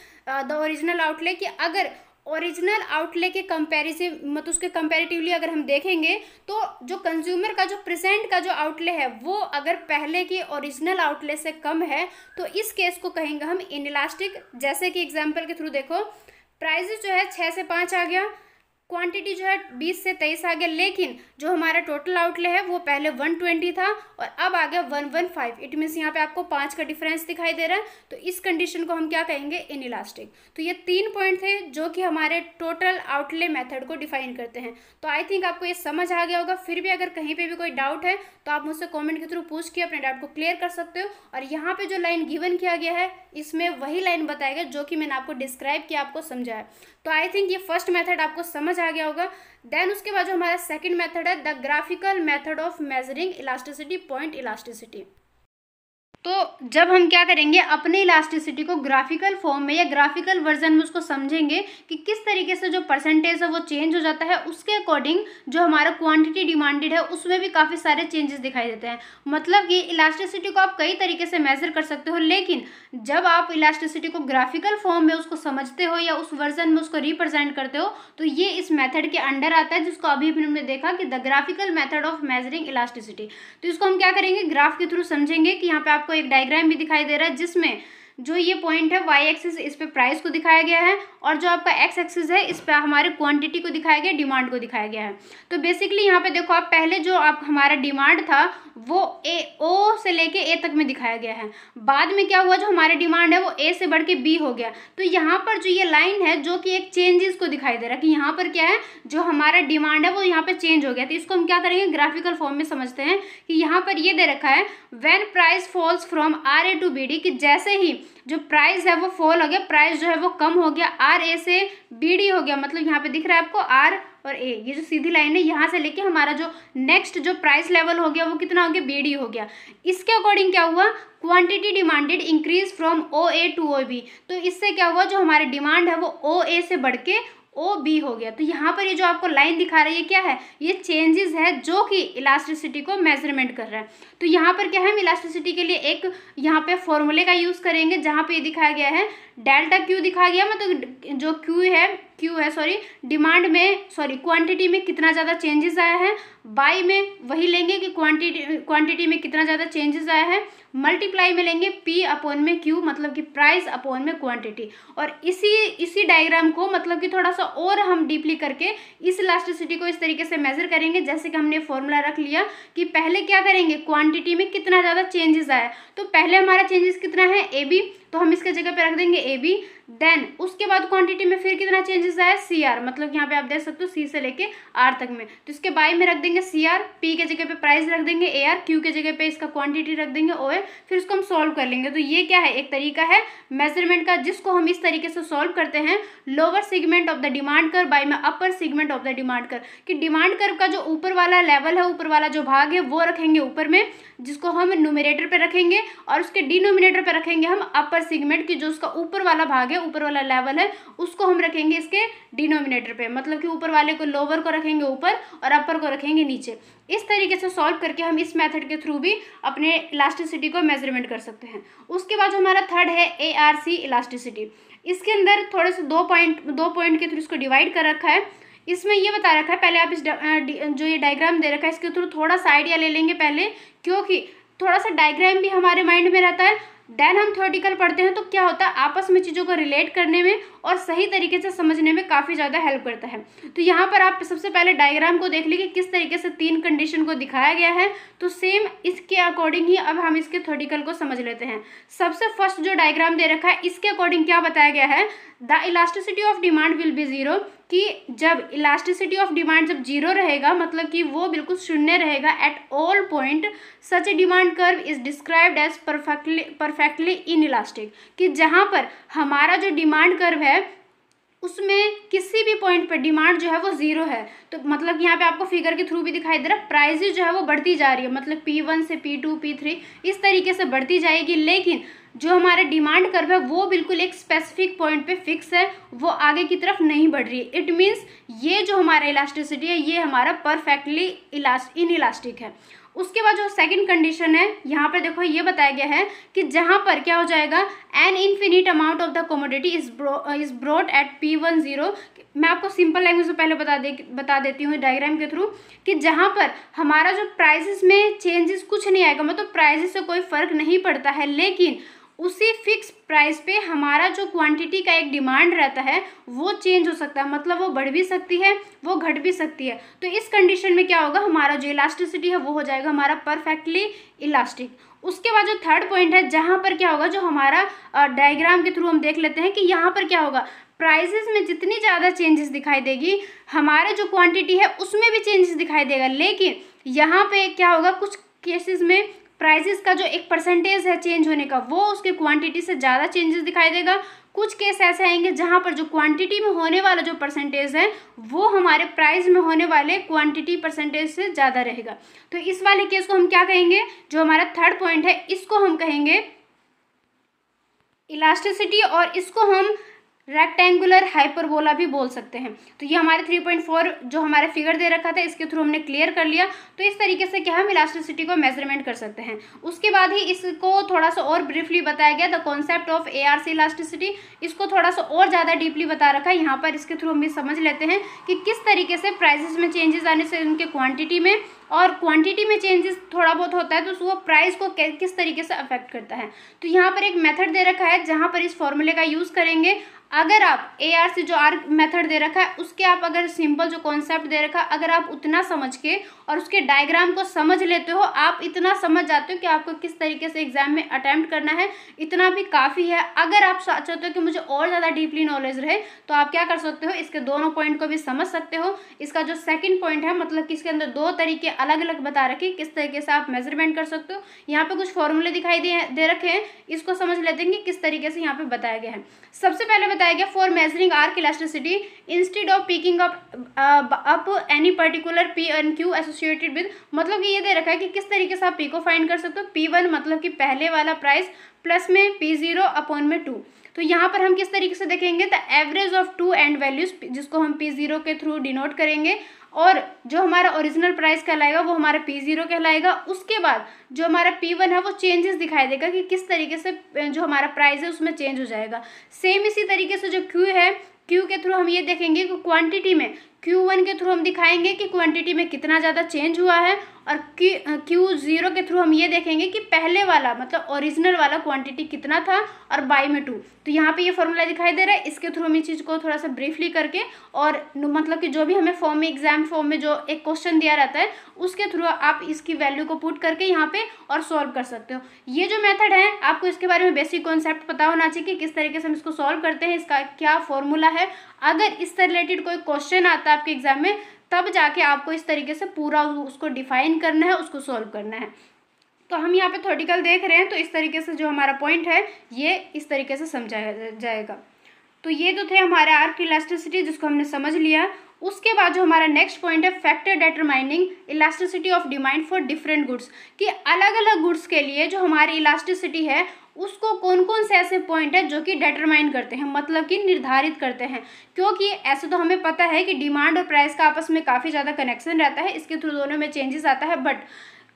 the original outlay कि अगर ओरिजिनल आउटले के कंपैरिटिव मतलब उसके कंपेरेटिवली अगर हम देखेंगे तो जो कंज्यूमर का जो प्रेजेंट का जो आउटले है, वो अगर पहले की ओरिजिनल आउटले से कम है तो इस केस को कहेंगे हम इनलास्टिक जैसे कि एग्ज़ाम्पल के थ्रू देखो प्राइजेस जो है छः से पाँच आ गया क्वांटिटी जो है बीस से तेईस आ गया लेकिन जो हमारा टोटल आउटले है, वो पहले वन ट्वेंटी था और अब आ गया one one five it means यहाँ पे आपको पाँच का डिफरेंस दिखाई दे रहा है। तो इस कंडीशन को हम क्या कहेंगे? इन इलास्टिक तो ये तीन पॉइंट थे जो कि हमारे टोटल आउटले मेथड को डिफाइन करते हैं। तो आई थिंक आपको ये समझ आ गया होगा। फिर भी अगर कहीं पर भी कोई डाउट है तो आप मुझसे कॉमेंट के थ्रू पूछ के अपने डाउट को क्लियर कर सकते हो। और यहाँ पे जो लाइन गिवन किया गया है, इसमें वही लाइन बताया गया जो कि मैंने आपको डिस्क्राइब किया, आपको समझाया। तो आई थिंक ये फ़र्स्ट मेथड आपको समझ आ गया होगा। देन उसके बाद जो हमारा सेकंड मेथड है the graphical method of measuring elasticity point elasticity तो जब हम क्या करेंगे, अपने इलास्टिसिटी को ग्राफिकल फॉर्म में या ग्राफिकल वर्जन में उसको समझेंगे कि किस तरीके से जो परसेंटेज है वो चेंज हो जाता है, उसके अकॉर्डिंग जो हमारा क्वांटिटी डिमांडेड है, उसमें भी काफ़ी सारे चेंजेस दिखाई देते हैं। मतलब कि इलास्टिसिटी को आप कई तरीके से मेज़र कर सकते हो, लेकिन जब आप इलास्टिसिटी को ग्राफिकल फॉर्म में उसको समझते हो या उस वर्जन में उसको रिप्रेजेंट करते हो तो ये इस मैथड के अंडर आता है, जिसको अभी भी हमने देखा कि the graphical method of measuring elasticity तो इसको हम क्या करेंगे ग्राफ के थ्रू समझेंगे कि यहाँ पे आपको एक डायग्राम भी दिखाई दे रहा है जिसमें जो ये पॉइंट है वाई एक्सिस इस पे प्राइस को दिखाया गया है और जो आपका एक्स एक्सिस है, इस पे हमारे क्वांटिटी को दिखाया गया डिमांड को दिखाया गया है। तो बेसिकली यहाँ पे देखो आप, पहले जो आप, हमारा डिमांड था, वो ए ओ से लेके ए तक में दिखाया गया है। बाद में क्या हुआ, जो हमारे डिमांड है, वो ए से बढ़ के बी हो गया। तो यहाँ पर जो ये लाइन है, जो कि एक चेंजेस को दिखाई दे रहा है, कि यहाँ पर क्या है, जो हमारा डिमांड है, वो यहाँ पर चेंज हो गया। तो इसको हम क्या करेंगे ग्राफिकल फॉर्म में समझते हैं कि यहाँ पर ये दे रखा है when price falls from R A to B D कि जैसे ही जो प्राइस है वो फॉल हो गया प्राइस जो है वो कम हो गया। आर ए से बी डी हो गया मतलब यहाँ पे दिख रहा है आपको आर और ए ये जो सीधी लाइन है, यहाँ से लेके हमारा जो नेक्स्ट जो प्राइस लेवल हो गया, वो कितना हो गया? बी डी हो गया। इसके अकॉर्डिंग क्या हुआ? Quantity demanded increase from O A to O B तो इससे क्या हुआ? जो हमारे डिमांड है, वो ओ ए से बढ़ के ओ, बी हो गया। तो यहाँ पर ये जो आपको लाइन दिखा रही है, क्या है? ये चेंजेस है जो कि इलास्टिसिटी को मेज़रमेंट कर रहा है। तो यहाँ पर क्या है? हम इलास्टिसिटी के लिए एक यहाँ पे फॉर्मूले का यूज़ करेंगे, जहाँ पे ये दिखाया गया है डेल्टा क्यू दिखाया गया मतलब जो क्यू है क्यू है सॉरी डिमांड में सॉरी क्वान्टिटी में कितना ज़्यादा चेंजेस आया है बाई में वही लेंगे कि क्वांटिटी क्वांटिटी में कितना ज़्यादा चेंजेस आया है। मल्टीप्लाई में लेंगे पी अपॉन में क्यू मतलब कि प्राइस अपॉन में क्वांटिटी और इसी इसी डायग्राम को मतलब कि थोड़ा सा और हम डीपली करके इस इलास्टिसिटी को इस तरीके से मेजर करेंगे, जैसे कि हमने फॉर्मूला रख लिया कि पहले क्या करेंगे? क्वांटिटी में कितना ज़्यादा चेंजेस आया तो पहले हमारा चेंजेस कितना है? ए बी तो हम इसके जगह पे रख देंगे ए बी देन उसके बाद क्वांटिटी में फिर कितना चेंजेस आया? सी आर मतलब यहाँ पे आप देख सकते हो सी से लेके आर तक में। तो इसके बाई में रख देंगे सी आर पी के जगह पे प्राइस रख देंगे ए आर क्यू के जगह पे इसका क्वांटिटी रख देंगे ओ ए फिर उसको हम सॉल्व कर लेंगे। तो ये क्या है? एक तरीका है मेज़रमेंट का, जिसको हम इस तरीके से सॉल्व करते हैं। Lower segment of the demand curve by में upper segment of the demand curve कि डिमांड कर का जो ऊपर वाला लेवल है, ऊपर वाला जो भाग है, वो रखेंगे ऊपर में। जिसको हम नोमिनेटर पे रखेंगे और उसके डिनोमिनेटर पे रखेंगे हम अपर सिगमेंट की, जो उसका ऊपर वाला भाग है, ऊपर वाला लेवल है, उसको हम रखेंगे इसके डिनोमिनेटर पे। मतलब कि ऊपर वाले को लोअर को रखेंगे ऊपर और अपर को रखेंगे नीचे। इस तरीके से सॉल्व करके हम इस मेथड के थ्रू भी अपने इलास्टिसिटी को मेज़रमेंट कर सकते हैं। उसके बाद जो हमारा थर्ड है ए आर सी इलास्टिसिटी इसके अंदर थोड़े से दो पॉइंट दो पॉइंट के थ्रू इसको डिवाइड कर रखा है। इसमें ये बता रखा है, पहले आप इस जो ये डायग्राम दे रखा है, इसके थ्रू थोड़ा सा आइडिया ले लेंगे पहले, क्योंकि थोड़ा सा डायग्राम भी हमारे माइंड में रहता है। देन हम थ्योरेटिकल पढ़ते हैं तो क्या होता है, आपस में चीज़ों को रिलेट करने में और सही तरीके से समझने में काफ़ी ज़्यादा हेल्प करता है। तो यहाँ पर आप सबसे पहले डायग्राम को देख लीजिए किस तरीके से तीन कंडीशन को दिखाया गया है। तो सेम इसके अकॉर्डिंग ही अब हम इसके थ्योरेटिकल को समझ लेते हैं। सबसे फ़र्स्ट जो डायग्राम दे रखा है, इसके अकॉर्डिंग क्या बताया गया है? The elasticity of demand will be zero कि जब इलास्टिसिटी ऑफ़ डिमांड जब ज़ीरो रहेगा मतलब कि वो बिल्कुल शून्य रहेगा at all point such a demand curve is described as perfectly perfectly inelastic कि जहाँ पर हमारा जो डिमांड कर्व है उसमें किसी भी पॉइंट पर डिमांड जो है वो ज़ीरो है। तो मतलब यहाँ पे आपको फिगर के थ्रू भी दिखाई दे रहा है। प्राइजेज जो है वो बढ़ती जा रही है। मतलब पी वन से पी टू पी थ्री इस तरीके से बढ़ती जाएगी। लेकिन जो हमारा डिमांड कर्व है, वो बिल्कुल एक स्पेसिफिक पॉइंट पे फिक्स है। वो आगे की तरफ़ नहीं बढ़ रही है। इट मीन्स ये जो हमारा इलास्टिसिटी है, ये हमारा परफेक्टली इलास्ट इन इलास्टिक है। उसके बाद जो सेकंड कंडीशन है, यहाँ पर देखो ये बताया गया है कि जहाँ पर क्या हो जाएगा an infinite amount of the commodity is is broad at P one zero मैं आपको सिंपल लैंग्वेज में पहले बता दे, बता देती हूँ डायग्राम के थ्रू कि जहाँ पर हमारा जो प्राइसेस में चेंजेस कुछ नहीं आएगा मतलब प्राइजेस से कोई फ़र्क नहीं पड़ता है, लेकिन उसी फिक्स प्राइस पे हमारा जो क्वांटिटी का एक डिमांड रहता है, वो चेंज हो सकता है। मतलब वो बढ़ भी सकती है, वो घट भी सकती है। तो इस कंडीशन में क्या होगा? हमारा जो इलास्टिसिटी है, वो हो जाएगा हमारा परफेक्टली इलास्टिक उसके बाद जो थर्ड पॉइंट है, जहाँ पर क्या होगा? जो हमारा डायग्राम के थ्रू हम देख लेते हैं कि यहाँ पर क्या होगा? प्राइसेस में जितनी ज़्यादा चेंजेस दिखाई देगी, हमारे जो क्वांटिटी है, उसमें भी चेंजेस दिखाई देगा। लेकिन यहाँ पे क्या होगा? कुछ केसेस में प्राइसेस का जो एक परसेंटेज है चेंज होने का, वो उसके क्वांटिटी से ज़्यादा चेंजेस दिखाई देगा। कुछ केस ऐसे आएँगे जहाँ पर जो क्वांटिटी में होने वाला जो परसेंटेज है, वो हमारे प्राइस में होने वाले क्वांटिटी परसेंटेज से ज़्यादा रहेगा। तो इस वाले केस को हम क्या कहेंगे? जो हमारा थर्ड पॉइंट है, इसको हम कहेंगे इलास्टिसिटी और इसको हम रेक्टेंगुलर हाइपरबोला भी बोल सकते हैं। तो ये हमारे 3.4 जो हमारे फिगर दे रखा था, इसके थ्रू हमने क्लियर कर लिया। तो इस तरीके से क्या हम इलास्टिसिटी को मेज़रमेंट कर सकते हैं। उसके बाद ही इसको थोड़ा सा और ब्रीफली बताया गया the concept of A R C elasticity इसको थोड़ा सा और ज़्यादा डीपली बता रखा। है यहाँ पर इसके थ्रू हम भी समझ लेते हैं कि किस तरीके से प्राइजेस में चेंजेस आने से उनके क्वान्टिटी में। और क्वांटिटी में चेंजेस थोड़ा बहुत होता है तो वो प्राइस को किस तरीके से अफेक्ट करता है। तो यहाँ पर एक मेथड दे रखा है, जहाँ पर इस फॉर्मूले का यूज़ करेंगे। अगर आप ए आर सी जो आर मेथड दे रखा है, उसके आप अगर सिंपल जो कॉन्सेप्ट दे रखा है, अगर आप उतना समझ के और उसके डायग्राम को समझ लेते हो, आप इतना समझ जाते हो कि आपको किस तरीके से एग्ज़ाम में अटैम्प्ट करना है, इतना भी काफ़ी है। अगर आप चाहते हो कि मुझे और ज़्यादा डीपली नॉलेज रहे तो आप क्या कर सकते हो, इसके दोनों पॉइंट को भी समझ सकते हो। इसका जो सेकेंड पॉइंट है मतलब कि इसके अंदर दो तरीके अलग अलग बता रखे किस तरीके से आप मेज़रमेंट कर सकते हो। यहाँ पे कुछ फॉर्मूले दिखाई दे दे रखे हैं, इसको समझ लेते हैं कि किस तरीके से यहाँ पे बताया गया है। सबसे पहले बताया गया for measuring arc elasticity instead of picking up up any particular P and Q associated with मतलब कि ये दे रखा है कि किस तरीके से आप पी को फाइंड कर सकते हो। पी वन मतलब कि पहले वाला प्राइस प्लस में पी ज़ीरो अपॉन में टू तो यहाँ पर हम किस तरीके से देखेंगे? The average of two end values जिसको हम पी ज़ीरो के थ्रू डिनोट करेंगे और जो हमारा ओरिजिनल प्राइस कहलाएगा, वो हमारा पी ज़ीरो कहलाएगा। उसके बाद जो हमारा पी वन है, वो चेंजेस दिखाई देगा कि किस तरीके से जो हमारा प्राइस है, उसमें चेंज हो जाएगा। सेम इसी तरीके से जो क्यू है क्यू के थ्रू हम ये देखेंगे कि क्वांटिटी में क्यू वन के थ्रू हम दिखाएँगे कि क्वांटिटी में कितना ज़्यादा चेंज हुआ है और क्यू ज़ीरो के थ्रू हम ये देखेंगे कि पहले वाला मतलब ओरिजिनल वाला क्वांटिटी कितना था और बाई में टू तो यहाँ पे ये फॉर्मूला दिखाई दे रहा है। इसके थ्रू हम इस चीज़ को थोड़ा सा ब्रीफली करके और मतलब कि जो भी हमें फॉर्म में एग्ज़ाम फॉर्म में जो एक क्वेश्चन दिया रहता है, उसके थ्रू आप इसकी वैल्यू को पुट करके यहाँ पे और सॉल्व कर सकते हो। ये जो मेथड है, आपको इसके बारे में बेसिक कॉन्सेप्ट पता होना चाहिए कि किस तरीके से हम इसको सॉल्व करते हैं, इसका क्या फॉर्मूला है अगर इससे रिलेटेड कोई क्वेश्चन आता है आपके एग्ज़ाम में, तब जाके आपको इस तरीके से पूरा उसको डिफाइन करना है, उसको सॉल्व करना है। तो हम यहाँ पे थोटिकल देख रहे हैं तो इस तरीके से जो हमारा पॉइंट है, ये इस तरीके से समझाया जाएगा। तो ये तो थे हमारे आर्क इलास्टिसिटी, जिसको हमने समझ लिया, उसके बाद जो हमारा नेक्स्ट पॉइंट है, factor determining elasticity of demand for different goods, कि अलग अलग गुड्स के लिए जो हमारी इलास्टिसिटी है उसको कौन कौन से ऐसे पॉइंट है जो कि डेटरमाइन करते हैं मतलब कि निर्धारित करते हैं? क्योंकि ऐसे तो हमें पता है कि डिमांड और प्राइस का आपस में काफ़ी ज़्यादा कनेक्शन रहता है, इसके थ्रू दोनों में चेंजेस आता है बट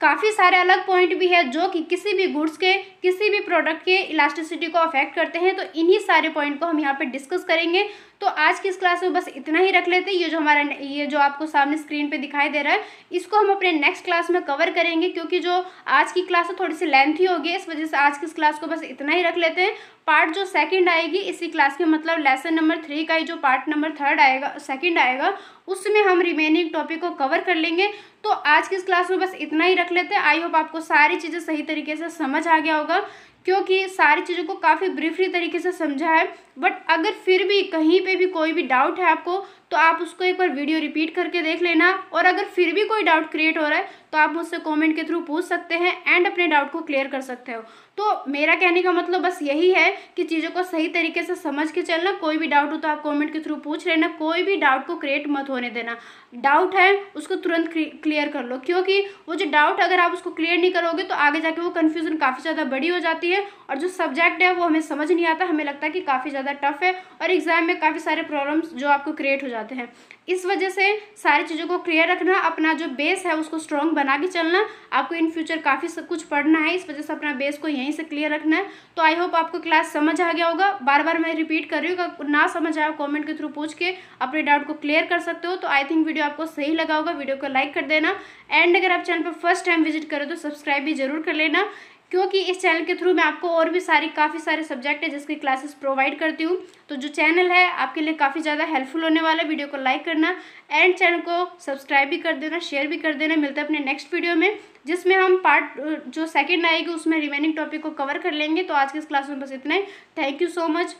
काफ़ी सारे अलग पॉइंट भी है जो कि किसी भी गुड्स के, किसी भी प्रोडक्ट के इलास्टिसिटी को अफेक्ट करते हैं तो इन्हीं सारे पॉइंट को हम यहाँ पे डिस्कस करेंगे। तो आज की इस क्लास में बस इतना ही रख लेते हैं। ये जो हमारा ये जो आपको सामने स्क्रीन पे दिखाई दे रहा है, इसको हम अपने नेक्स्ट क्लास में कवर करेंगे, क्योंकि जो आज की क्लास है, थोड़ी सी लेंथी होगी, इस वजह से आज की इस क्लास को बस इतना ही रख लेते हैं। पार्ट जो सेकंड आएगी, इसी क्लास के मतलब लेसन नंबर थ्री का ही जो पार्ट नंबर थर्ड आएगा सेकंड आएगा, उसमें हम रिमेनिंग टॉपिक को कवर कर लेंगे। तो आज की इस क्लास में बस इतना ही रख लेते हैं। आई होप आपको सारी चीज़ें सही तरीके से समझ आ गया होगा। क्योंकि सारी चीज़ों को काफ़ी ब्रीफली तरीके से समझा है बट अगर फिर भी कहीं पे भी कोई भी डाउट है आपको तो आप उसको एक बार वीडियो रिपीट करके देख लेना। और अगर फिर भी कोई डाउट क्रिएट हो रहा है तो आप मुझसे कमेंट के थ्रू पूछ सकते हैं एंड अपने डाउट को क्लियर कर सकते हो। तो मेरा कहने का मतलब बस यही है कि चीज़ों को सही तरीके से समझ के चलना, कोई भी डाउट हो तो आप कमेंट के थ्रू पूछ लेना, कोई भी डाउट को क्रिएट मत होने देना। डाउट है, उसको तुरंत क्लियर कर लो, क्योंकि वो जो डाउट अगर आप उसको क्लियर नहीं करोगे तो आगे जाके वो कन्फ्यूज़न काफ़ी ज़्यादा बड़ी हो जाती है और जो सब्जेक्ट है वो हमें समझ नहीं आता, हमें लगता है कि काफ़ी ज़्यादा टफ है और एग्ज़ाम में काफ़ी सारे प्रॉब्लम्स जो आपको क्रिएट हो जाते हैं। इस वजह से सारी चीज़ों को क्लियर रखना, अपना जो बेस है उसको स्ट्रॉन्ग बना के चलना, आपको इन फ्यूचर काफ़ी सब कुछ पढ़ना है, इस वजह से अपना बेस को यहीं से क्लियर रखना है। तो आई होप आपको क्लास समझ आ गया होगा। बार बार मैं रिपीट कर रही हूँ ना समझ आया कॉमेंट के थ्रू पूछ के अपने डाउट को क्लियर कर सकते हो। तो आई थिंक वीडियो आपको सही लगा होगा। वीडियो को लाइक कर देना। एंड अगर आप चैनल पर फ़र्स्ट टाइम विज़िट करो तो सब्सक्राइब भी ज़रूर कर लेना। क्योंकि इस चैनल के थ्रू मैं आपको और भी सारी, काफ़ी सारे सब्जेक्ट है जिसकी क्लासेस प्रोवाइड करती हूँ। तो जो चैनल है, आपके लिए काफ़ी ज़्यादा हेल्पफुल होने वाला वीडियो को लाइक करना एंड चैनल को सब्सक्राइब भी कर देना शेयर भी कर देना। मिलता है अपने नेक्स्ट वीडियो में, जिसमें हम पार्ट जो सेकेंड आएगी, उसमें रिमेनिंग टॉपिक को कवर कर लेंगे। तो आज के इस क्लास में बस इतना ही। Thank you so much